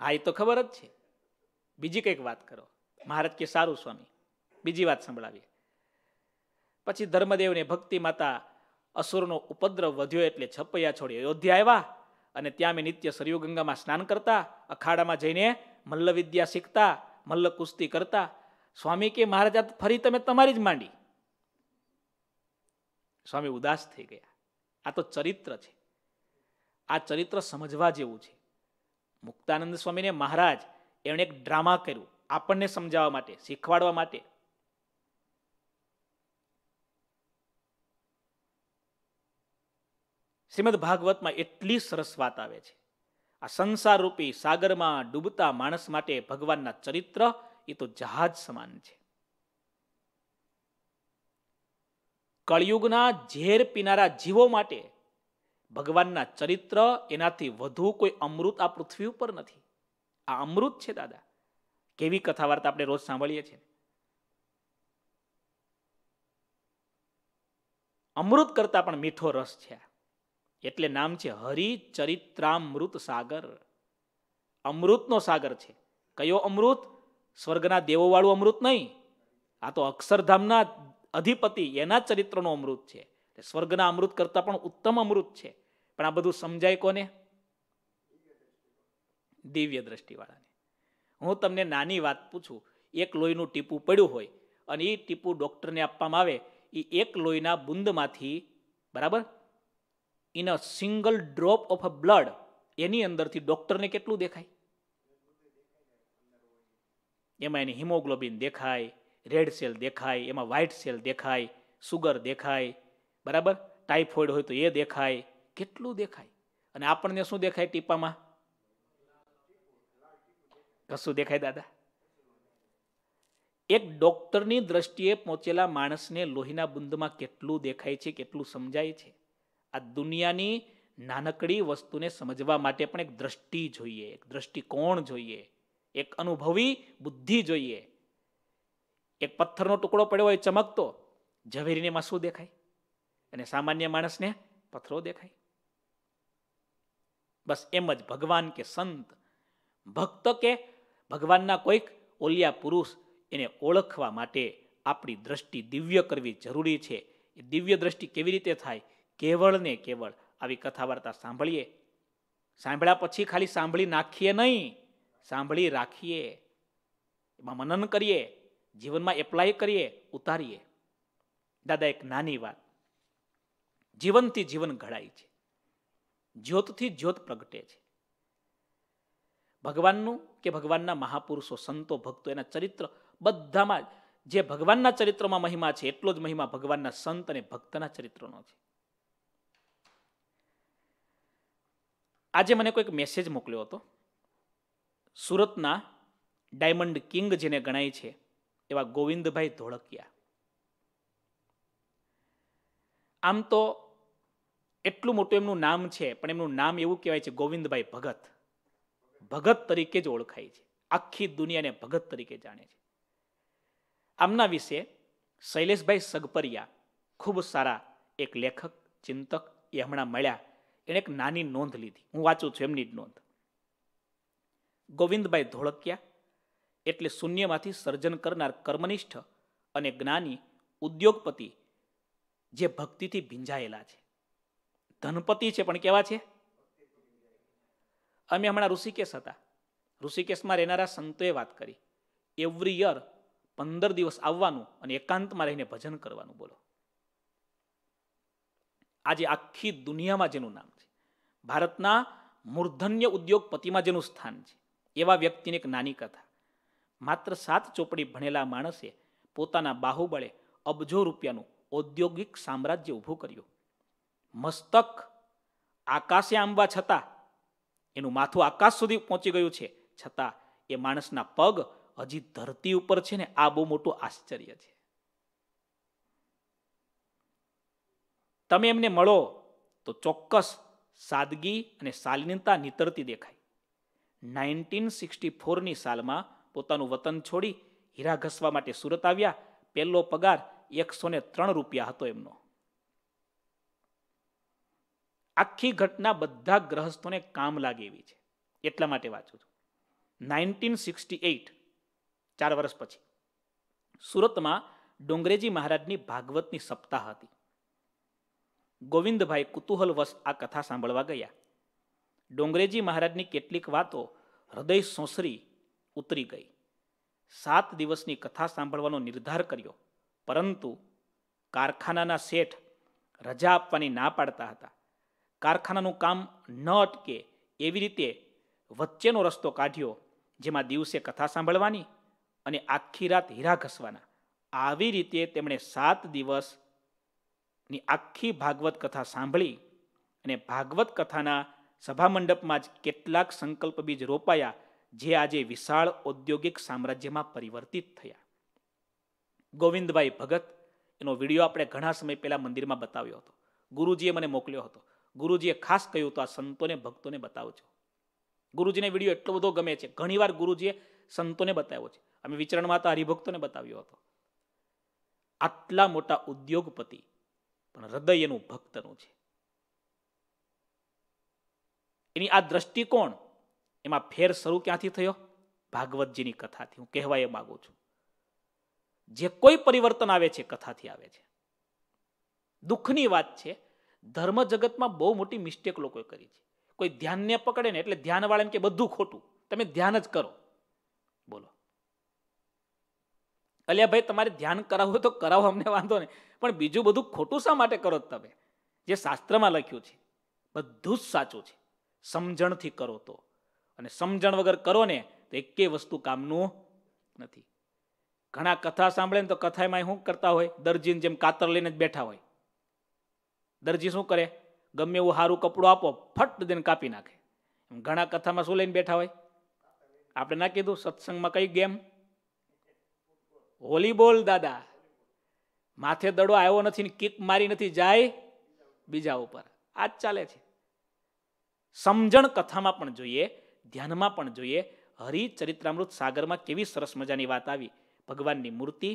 હા, એ તો ખબર જ છે. બીજી કંઈક વાત કરો. મહારાજ કે સારું, સ્વામી. બીજી વાત સંભળાવીએ. પછી ધર્મદેવને ભક્તિ માતા અસુરનો ઉપદ્રવ વધ્યો એટલે છપૈયા છોડી અયોધ્યા આવ્યા અને ત્યાં મેં નિત્ય સરયુ ગંગામાં સ્નાન કરતા, અખાડામાં જઈને મલ્લ વિદ્યા શીખતા મલ્લ કુસ્તી કરતા. સ્વામી કે, મહારાજ ફરી તમે તમારી જ માંડી. સ્વામી ઉદાસ થઈ ગયા. આ તો ચરિત્ર છે. આ ચરિત્ર સમજવા જેવું છે. મુક્તાનંદ સ્વામીને મહારાજ એમણે એક ડ્રામા કર્યું આપણને સમજાવવા માટે, શીખવાડવા માટે. શ્રીમદ ભાગવતમાં એટલી સરસ વાત આવે છે. આ સંસાર રૂપી સાગરમાં ડૂબતા માણસ માટે ભગવાનના ચરિત્ર એ તો જહાજ સમાન છે. કળિયુગના ઝેર પીનારા જીવો માટે ભગવાનના ચરિત્ર એનાથી વધુ કોઈ અમૃત આ પૃથ્વી ઉપર નથી. આ અમૃત છે દાદા. કેવી કથા વાર્તા આપણે રોજ સાંભળીએ છીએ. અમૃત કરતા પણ મીઠો રસ છે એટલે નામ છે હરિચરિત્રામૃત સાગર. અમૃતનો સાગર છે. કયો અમૃત? સ્વર્ગના દેવોવાળું અમૃત નહીં. આ તો અક્ષરધામના અધિપતિ એના ચરિત્રનો અમૃત છે. સ્વર્ગના અમૃત કરતા પણ ઉત્તમ અમૃત છે. પણ આ બધું સમજાય કોને? દિવ્ય દ્રષ્ટિવાળાને. હું તમને નાની વાત પૂછું. એક લોહીનું ટીપું પડ્યું હોય અને એ ટીપું ડૉક્ટરને આપવામાં આવે એ એક લોહીના બુંદમાંથી, બરાબર? In a single drop of a blood, એની અંદરથી ડૉક્ટરને કેટલું દેખાય? એમાં એની હિમોગ્લોબિન દેખાય, રેડ સેલ દેખાય, એમાં વ્હાઇટ સેલ દેખાય, સુગર દેખાય બરાબર? ટાઈફોઈડ હોય તો એ દેખાય. કેટલું દેખાય? અને આપણને શું દેખાય ટીપામાં? કશું દેખાય દાદા? એક ડોક્ટરની દ્રષ્ટિએ પહોંચેલા માણસને લોહીના બુંદમાં કેટલું દેખાય છે, કેટલું સમજાય છે? આ દુનિયાની નાનકડી વસ્તુને સમજવા માટે પણ એક દ્રષ્ટિ જોઈએ, એક દ્રષ્ટિકોણ જોઈએ, એક અનુભવી બુદ્ધિ જોઈએ. એક પથ્થરનો ટુકડો પડ્યો હોય ચમકતો, ઝવેરીને એમાં શું દેખાય? અને સામાન્ય માણસને પથરો દેખાય. બસ એમ જ ભગવાન કે સંત, ભક્ત કે ભગવાનના કોઈક ઓલિયા પુરુષ એને ઓળખવા માટે આપણી દ્રષ્ટિ દિવ્ય કરવી જરૂરી છે. એ દિવ્ય દ્રષ્ટિ કેવી રીતે થાય? કેવળ ને કેવળ. આવી કથા વાર્તા સાંભળીએ. સાંભળ્યા પછી ખાલી સાંભળી નાખીએ નહીં, સાંભળી રાખીએ. એમાં મનન કરીએ, જીવનમાં એપ્લાય કરીએ, ઉતારીએ. દાદા, એક નાની વાત. જીવનથી જીવન ઘડાય છે. જ્યોતથી જ્યોત પ્રગટે છે. ભગવાનનું કે ભગવાનના મહાપુરુષો, સંતો, ભક્તો એના ચરિત્ર બધામાં જે ભગવાનના ચરિત્રમાં મહિમા છે, એટલો જ મહિમા ભગવાનના સંત અને ભક્તના ચરિત્રનો છે. આજે મને કોઈક મેસેજ મોકલ્યો હતો. સુરતના ડાયમંડ કિંગ જેને ગણાય છે, એવા ગોવિંદભાઈ ધોળકિયા. આમ તો એટલું મોટું એમનું નામ છે, પણ એમનું નામ એવું કહેવાય છે ગોવિંદભાઈ ભગત. ભગત તરીકે જ ઓળખાય છે. આખી દુનિયાને ભગત તરીકે જાણે છે. આમના વિશે શૈલેષભાઈ સગપરિયા ખૂબ સારા એક લેખક, ચિંતક એ હમણાં મળ્યા. એણે એક નાની નોંધ લીધી. હું વાંચું છું એમની જ નોંધ. ગોવિંદભાઈ ધોળકિયા એટલે શૂન્યમાંથી સર્જન કરનાર કર્મનિષ્ઠ અને જ્ઞાની ઉદ્યોગપતિ જે ભક્તિથી ભીંજાયેલા છે. ધનપતિ છે, પણ કેવા છે? અમે હમણાં ઋષિકેશ હતા. ઋષિકેશમાં રહેનારા સંતોએ વાત કરી. એવરી યર પંદર દિવસ આવવાનું અને એકાંતમાં રહીને ભજન કરવાનું બોલો. આજે આખી દુનિયામાં જેનું નામ છે. ભારતના મૂર્ધન્ય ઉદ્યોગપતિમાં જેનું સ્થાન છે. એવા વ્યક્તિની એક નાની કથા. માત્ર સાત ચોપડી ભણેલા માણસે પોતાના બાહુબળે અબજો રૂપિયાનું ઔદ્યોગિક સામ્રાજ્ય ઊભું કર્યું. મસ્તક આકાશે આંબવા છતાં, એનું માથું આકાશ સુધી પહોંચી ગયું છે. છતાં એ માણસના પગ હજી ધરતી ઉપર છે ને, આ બહુ મોટું આશ્ચર્ય છે. તમે એમને મળો તો ચોક્કસ સાદગી અને શાલીનતા નીતરતી દેખાય. નાઇન્ટીન સિક્સટી ફોરની સાલમાં પોતાનું વતન છોડી હીરા ઘસવા માટે સુરત આવ્યા. પહેલો પગાર એકસો ને ત્રણ રૂપિયા હતો એમનો. આખી ઘટના બધા ગ્રહસ્થોને કામ લાગે એવી છે. એટલા માટે વાંચું છું. નાઇન્ટીન સિક્સટી એઇટ, ચાર વર્ષ પછી. સુરતમાં ડોંગરેજી મહારાજની ભાગવતની સપ્તાહ હતી. ગોવિંદભાઈ કુતૂહલવશ આ કથા સાંભળવા ગયા. ડોંગરેજી મહારાજની કેટલીક વાતો હૃદય સોંસરી ઉતરી ગઈ. સાત દિવસની કથા સાંભળવાનો નિર્ધાર કર્યો. પરંતુ કારખાનાના શેઠ રજા આપવાની ના પાડતા હતા. કારખાનાનું કામ ન અટકે એવી રીતે વચ્ચેનો રસ્તો કાઢ્યો, જેમાં દિવસે કથા સાંભળવાની અને આખી રાત હીરા ઘસવાના. આવી રીતે તેમણે સાત દિવસની આખી ભાગવત કથા સાંભળી અને ભાગવત કથાના સભામંડપમાં જ કેટલાક સંકલ્પ બીજ રોપાયા, જે આજે વિશાળ ઔદ્યોગિક સામ્રાજ્યમાં પરિવર્તિત થયા. ગોવિંદભાઈ ભગત, એનો વીડિયો આપણે ઘણા સમય પહેલા મંદિરમાં બતાવ્યો હતો. ગુરુજીએ મને મોકલ્યો હતો. ગુરુજીએ ખાસ કહ્યું તો આ સંતોને, ભક્તોને બતાવજો. ગુરુજીને વીડિયો એટલો બધો ગમે છે. ઘણીવાર ગુરુજીએ સંતોને બતાવ્યો છે. અમે વિચરણમાં તો હરિભક્તોને બતાવ્યો હતો. આટલા મોટા ઉદ્યોગપતિ, પણ હૃદય એનું ભક્તનું છે. એની આ દ્રષ્ટિકોણ, એમાં ફેર શરૂ ક્યાંથી થયો? ભાગવતજીની કથાથી. હું કહેવા એ માગું છું. જે કોઈ પરિવર્તન આવે છે કથાથી આવે છે. દુઃખની વાત છે ધર્મ જગતમાં બહુ મોટી મિસ્ટેક લોકોએ કરી છે. કોઈ ધ્યાનને પકડે ને એટલે ધ્યાનવાળા એમ કે બધું ખોટું. તમે ધ્યાન જ કરો. બોલો. અલ્યા ભાઈ તમારે ધ્યાન કરાવવું તો કરાવો, અમને વાંધો નહીં. પણ બીજું બધું ખોટું શા માટે કરો તમે? જે શાસ્ત્રમાં લખ્યું છે. બધું જ સાચું છે. સમજણથી કરો તો. અને સમજણ વગર કરો ને તો એકેય વસ્તુ કામનું નથી. ઘણા કથા સાંભળે ને તો કથામાં શું કરતા હોય? દરજીને જેમ કાતર લઈને જ બેઠા હોય. દરજી શું કરે? ગમે એવું સારું કપડું આપો, ફટ દઈને કાપી નાખે. ઘણા કથામાં શું લઈને બેઠા હોય? આપણે ના કીધું? સત્સંગમાં કઈ ગેમ? વોલીબોલ દાદા. માથે દડો આવ્યો નથી ને કિક મારી નથી, જાય બીજા ઉપર. આ ચાલે છે. સમજણ કથામાં પણ જોઈએ, ધ્યાનમાં પણ જોઈએ. હરિચરિત્રામૃત સાગરમાં કેવી સરસ મજાની વાત આવી. ભગવાનની મૂર્તિ,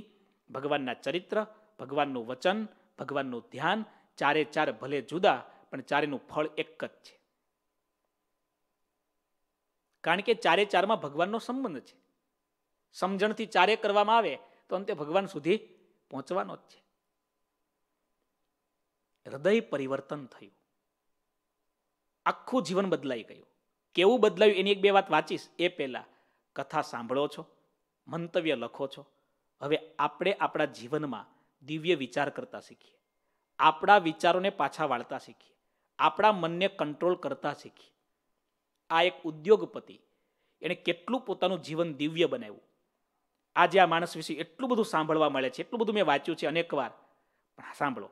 ભગવાનના ચરિત્ર, ભગવાનનું વચન, ભગવાનનું ધ્યાન ચારે ચાર ભલે જુદા, પણ ચારેનું ફળ એક જ છે. કારણ કે ચારે ચારમાં ભગવાનનો સંબંધ છે. સમજણથી ચારે કરવામાં આવે, તો અંતે ભગવાન સુધી પહોંચવાનો જ છે. હૃદય પરિવર્તન થયું. આખું જીવન બદલાઈ ગયું. કેવું બદલાયું એની એક બે વાત વાંચીશ. એ પહેલા કથા સાંભળો છો, મંતવ્ય લખો છો. હવે આપણે આપણા જીવનમાં દિવ્ય વિચાર કરતા શીખીએ. આપણા વિચારોને પાછા વાળતા શીખીએ. આપણા મનને કંટ્રોલ કરતા શીખીએ. આ એક ઉદ્યોગપતિ એણે કેટલું પોતાનું જીવન દિવ્ય બનાવ્યું. આજે આ માણસ વિશે એટલું બધું સાંભળવા મળે છે, એટલું બધું મેં વાંચ્યું છે અનેક વાર પણ સાંભળો.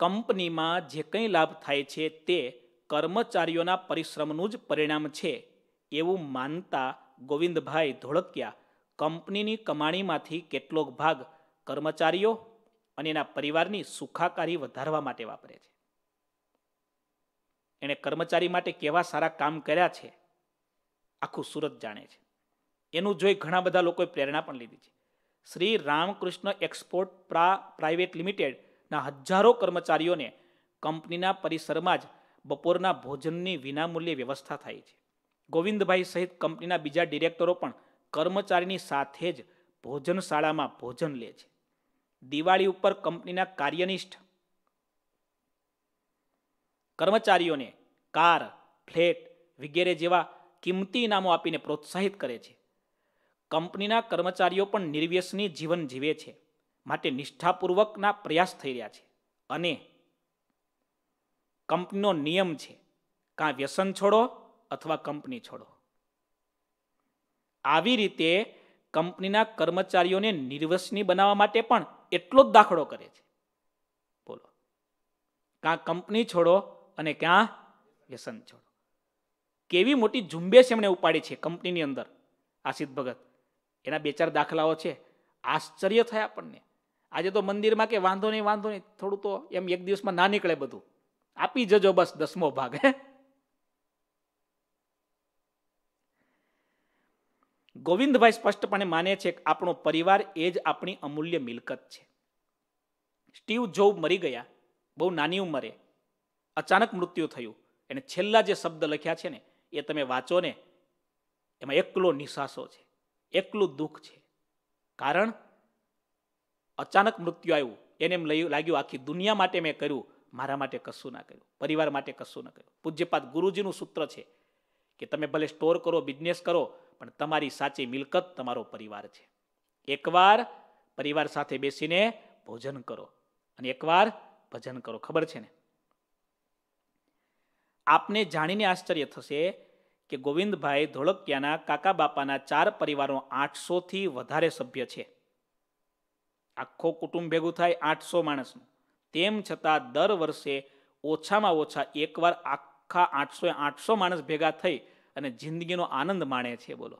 કંપનીમાં જે કંઈ લાભ થાય છે તે કર્મચારીઓના પરિશ્રમનું જ પરિણામ છે, એવું માનતા ગોવિંદભાઈ ધોળકિયા કંપનીની કમાણીમાંથી કેટલોક ભાગ કર્મચારીઓ અને એના પરિવારની સુખાકારી વધારવા માટે વાપરે છે. એણે કર્મચારી માટે કેવા સારા કામ કર્યા છે, આખું સુરત જાણે છે. એનું જોઈ ઘણા બધા લોકોએ પ્રેરણા પણ લીધી છે. શ્રી રામકૃષ્ણ એક્સપોર્ટ પ્રા, પ્રાઇવેટ લિમિટેડના હજારો કર્મચારીઓને કંપનીના પરિસરમાં જ બપોરના ભોજનની વિનામૂલ્યે વ્યવસ્થા થાય છે. ગોવિંદભાઈ સહિત કંપનીના બીજા ડિરેક્ટરો પણ કર્મચારીની સાથે જ ભોજનશાળામાં ભોજન લે છે. દિવાળી ઉપર કંપનીના કાર્યનિષ્ઠ કર્મચારીઓને કાર, ફ્લેટ વગેરે જેવા કિંમતી ઇનામો આપીને પ્રોત્સાહિત કરે છે. કંપનીના કર્મચારીઓ પણ નિર્વ્યસની જીવન જીવે છે, માટે નિષ્ઠાપૂર્વકના પ્રયાસ થઈ રહ્યા છે અને કંપનીનો નિયમ છે, કાં વ્યસન છોડો અથવા કંપની છોડો. આવી રીતે કંપનીના કર્મચારીઓને નિર્વસની બનાવવા માટે પણ એટલો જ દાખલો કરે છે. બોલો. કાં કંપની છોડો અને ક્યાં વ્યસન છોડો. કેવી મોટી ઝુંબેશ એમણે ઉપાડી છે કંપનીની અંદર આશિત ભગત? એના બે ચાર દાખલાઓ છે. આશ્ચર્ય થાય આપણને. આજે તો મંદિરમાં કે વાંધો નહીં વાંધો નહીં, થોડું તો એમ એક દિવસમાં ના નીકળે બધું. આપી જજો બસ દસમો ભાગ, હે? ગોવિંદભાઈ સ્પષ્ટપણે માને છે કે આપણો પરિવાર એ જ આપણી અમૂલ્ય મિલકત છે. સ્ટીવ જોબ મરી ગયા, બહુ નાની ઉંમરે. અચાનક મૃત્યુ થયું. એને છેલ્લા જે શબ્દ લખ્યા છે ને, એ તમે વાંચો ને, એમાં એકલો નિશાસો છે, એકલું દુઃખ છે. કારણ, અચાનક મૃત્યુ આવ્યું. એને એમ લાગ્યું, આખી દુનિયા માટે મેં કર્યું. મારા માટે કશું ના કર્યું. પરિવાર માટે કશું ના કર્યું. પૂજ્યપાત ગુરુજીનું સૂત્ર છે કે તમે ભલે સ્ટોર કરો, બિઝનેસ કરો પણ તમારી સાચી મિલકત તમારો પરિવાર છે. એકવાર પરિવાર સાથે બેસીને ભોજન કરો અને એકવાર ભજન કરો, ખબર છે ને? આપને જાણીને આશ્ચર્ય થશે કે ગોવિંદભાઈ ધોળકિયાના કાકા બાપાના ચાર પરિવારો આઠસોથી વધારે સભ્ય છે. આખો કુટુંબ ભેગું થાય આઠસો માણસનું. તેમ છતાં દર વર્ષે ઓછામાં ઓછા એકવાર આખા આઠસો આઠસો માણસ ભેગા થઈ અને જિંદગીનો આનંદ માણે છે, બોલો.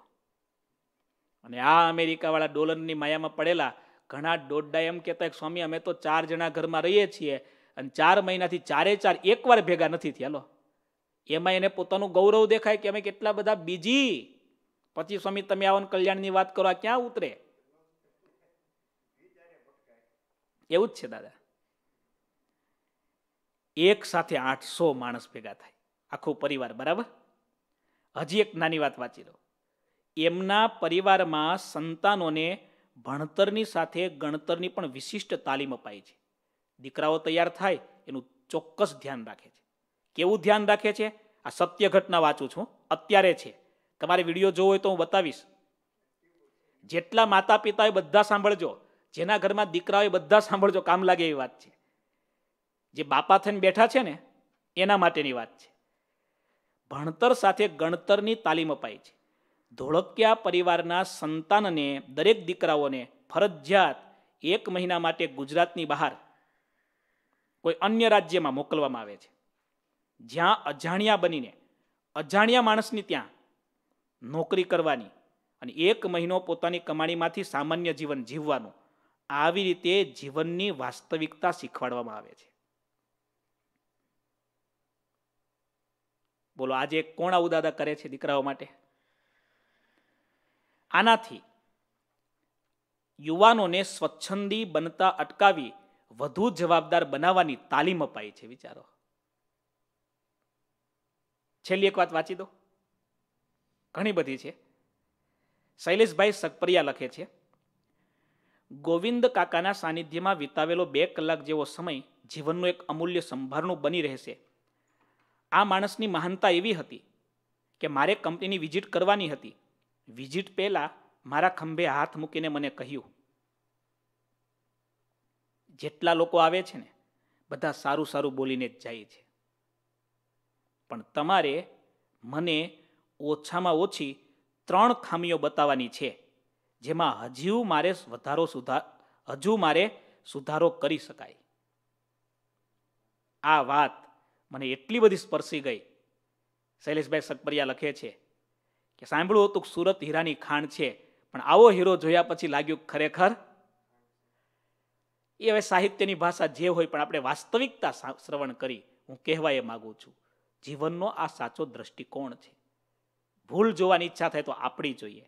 અને આ અમેરિકાવાળા ડોલરની માયામાં પડેલા ઘણા દોડડા એમ કહેતા સ્વામી, અમે તો ચાર જણા ઘરમાં રહીએ છીએ અને ચાર મહિનાથી ચારે ચાર એકવાર ભેગા નથી થયા. લો. એમાં એને પોતાનું ગૌરવ દેખાય કે અમે કેટલા બધા બીજી. પછી સ્વામી, તમે આવો કલ્યાણની વાત કરો ક્યાં ઉતરે? એવું જ છે, દાદા. એક સાથે આઠસો માણસ ભેગા થાય. આખો પરિવાર, બરાબર? હજી એક નાની વાત વાંચી લો. એમના પરિવારમાં સંતાનોને ભણતરની સાથે ગણતરની પણ વિશિષ્ટ તાલીમ અપાય છે. દીકરાઓ તૈયાર થાય, એનું ચોક્કસ ધ્યાન રાખે છે. કેવું ધ્યાન રાખે છે? આ સત્ય ઘટના વાંચું છું. અત્યારે છે. તમારે વીડિયો જોવો હોય તો હું બતાવીશ. જેટલા માતા પિતાએ બધા સાંભળજો, જેના ઘરમાં દીકરાઓએ બધા સાંભળજો, કામ લાગે એવી વાત છે. જે બાપા થઈને બેઠા છે ને, એના માટેની વાત છે. ભણતર સાથે ગણતરની તાલીમ અપાય છે. ધોળકિયા પરિવારના સંતાનને દરેક દીકરાઓને ફરજિયાત એક મહિના માટે ગુજરાતની બહાર કોઈ અન્ય રાજ્યમાં મોકલવામાં આવે છે. જ્યાં અજાણ્યા બનીને અજાણ્યા માણસની ત્યાં નોકરી કરવાની અને એક મહિનો પોતાની કમાણીમાંથી સામાન્ય જીવન જીવવાનું આવી રીતે જીવનની વાસ્તવિકતા શીખવાડવામાં આવે છે. બોલો, આજે કોણ આવું દાદા કરે છે દીકરાઓ માટે? આનાથી યુવાનોને સ્વચ્છંદી બનતા અટકાવી વધુ જવાબદાર બનાવવાની તાલીમ અપાઈ છે, વિચારો. છેલ્લી એક વાત વાંચી દો. ઘણી બધી છે. શૈલેષભાઈ સકપરિયા લખે છે, ગોવિંદ કાકાના સાનિધ્યમાં વિતાવેલો બે કલાક જેવો સમય જીવનનું એક અમૂલ્ય સંભારણું બની રહેશે. આ માણસની મહાનતા એવી હતી કે મારે કંપનીની વિઝિટ કરવાની હતી. વિઝિટ પહેલાં મારા ખંભે હાથ મૂકીને મને કહ્યું, જેટલા લોકો આવે છે ને, બધા સારું સારું બોલીને જ જાય છે. પણ તમારે મને ઓછામાં ઓછી ત્રણ ખામીઓ બતાવવાની છે, જેમાં હજુ મારે વધારો સુધાર હજુ મારે સુધારો કરી શકાય. આ વાત મને એટલી બધી સ્પર્શી ગઈ. શૈલેષભાઈ સકબરિયા લખે છે કે સાંભળ્યું હતું સુરત હીરાની ખાણ છે, પણ આવો હીરો જોયા પછી લાગ્યું ખરેખર એ હવે સાહિત્યની ભાષા જે હોય પણ આપણે વાસ્તવિકતા શ્રવણ કરી. હું કહેવા એ માગું છું, જીવનનો આ સાચો દ્રષ્ટિકોણ છે. ભૂલ જોવાની ઈચ્છા થાય તો આપણી જોઈએ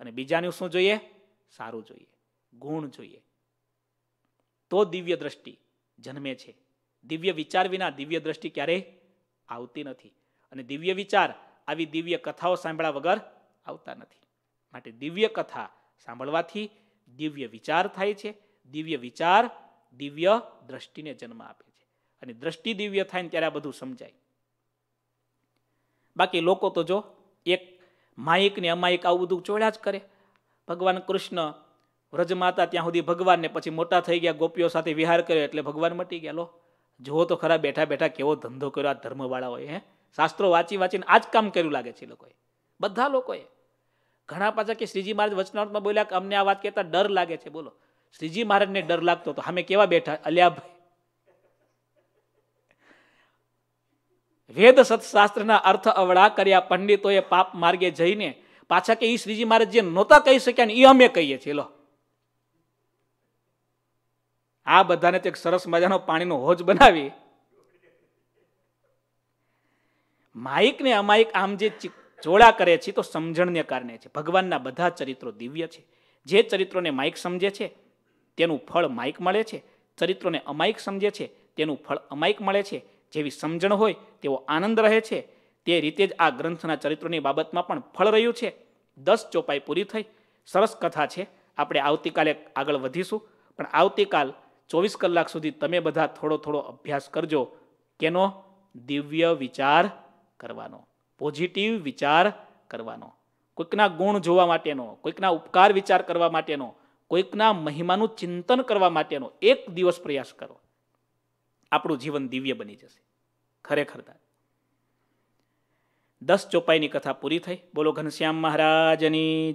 અને બીજાનું શું જોઈએ? સારું જોઈએ, ગુણ જોઈએ. તો દિવ્ય દ્રષ્ટિ જન્મે છે. દિવ્ય વિચાર વિના દિવ્ય દ્રષ્ટિ ક્યારેય આવતી નથી. અને દિવ્ય વિચાર આવી દિવ્ય કથાઓ સાંભળ્યા વગર આવતા નથી. માટે દિવ્ય કથા સાંભળવાથી દિવ્ય વિચાર થાય છે. દિવ્ય વિચાર દિવ્ય દ્રષ્ટિને જન્મ આપે છે. અને દ્રષ્ટિ દિવ્ય થાય ને ત્યારે આ બધું સમજાય. બાકી લોકો તો જો એક માયિક ને અમાયિક આવું બધું ચોળ્યા જ કરે. ભગવાન કૃષ્ણ વ્રજમાતા ત્યાં સુધી ભગવાનને પછી મોટા થઈ ગયા, ગોપીઓ સાથે વિહાર કર્યો એટલે ભગવાન મટી ગયા. લો જુઓ તો ખરા બેઠા બેઠા કેવો ધંધો કર્યો આ ધર્મવાળા હોય હે? શાસ્ત્રો વાંચી વાંચીને આ જ કામ કર્યું લાગે છે લોકોએ. બધા લોકોએ. ઘણા પાછા કે શ્રીજી મહારાજ વચનાવટમાં બોલ્યા કે અમને આ વાત કહેતા ડર લાગે છે, બોલો. શ્રીજી મહારાજને ડર લાગતો તો અમે કેવા બેઠા? અલ્યાભાઈ વેદ સત્શાસ્ત્રના અર્થ અવળા કર્યા પંડિતોએ પાપ માર્ગે જઈને પાછા કે એ શ્રીજી મહારાજ જે નહોતા કહી શક્યા ને એ અમે કહીએ છીએ, લો. આ બધાને તો એક સરસ મજાનો પાણીનો હોજ બનાવી. માઇક ને અમાયિક આમ જે જોડા કરે છે, તો સમજણને કારણે છે. ભગવાનના બધા ચરિત્રો દિવ્ય છે. જે ચરિત્રોને માઇક સમજે છે, તેનું ફળ માઇક મળે છે. ચરિત્રોને અમાયિક સમજે છે, તેનું ફળ અમાયિક મળે છે. જેવી સમજણ હોય, તેવો આનંદ રહે છે. તે રીતે જ આ ગ્રંથના ચરિત્રોની બાબતમાં પણ ફળ રહ્યું છે. દસ ચોપાઈ પૂરી થઈ. સરસ કથા છે. આપણે આવતીકાલે આગળ વધીશું. પણ આવતીકાલ ચોવીસ કલાક સુધી તમે બધા થોડો થોડો અભ્યાસ કરજો. કેનો? દિવ્ય વિચાર કરવાનો. પોઝિટિવ વિચાર કરવાનો. કોઈકના ગુણ જોવા માટેનો, કોઈકના ઉપકાર વિચાર કરવા માટેનો, કોઈકના મહિમાનું ચિંતન કરવા માટેનો એક દિવસ પ્રયાસ કરો. આપણું જીવન દિવ્ય બની જશે. ખરેખર દસ ચોપાઈની કથા પૂરી થઈ. બોલો ઘનશ્યામ મહારાજની.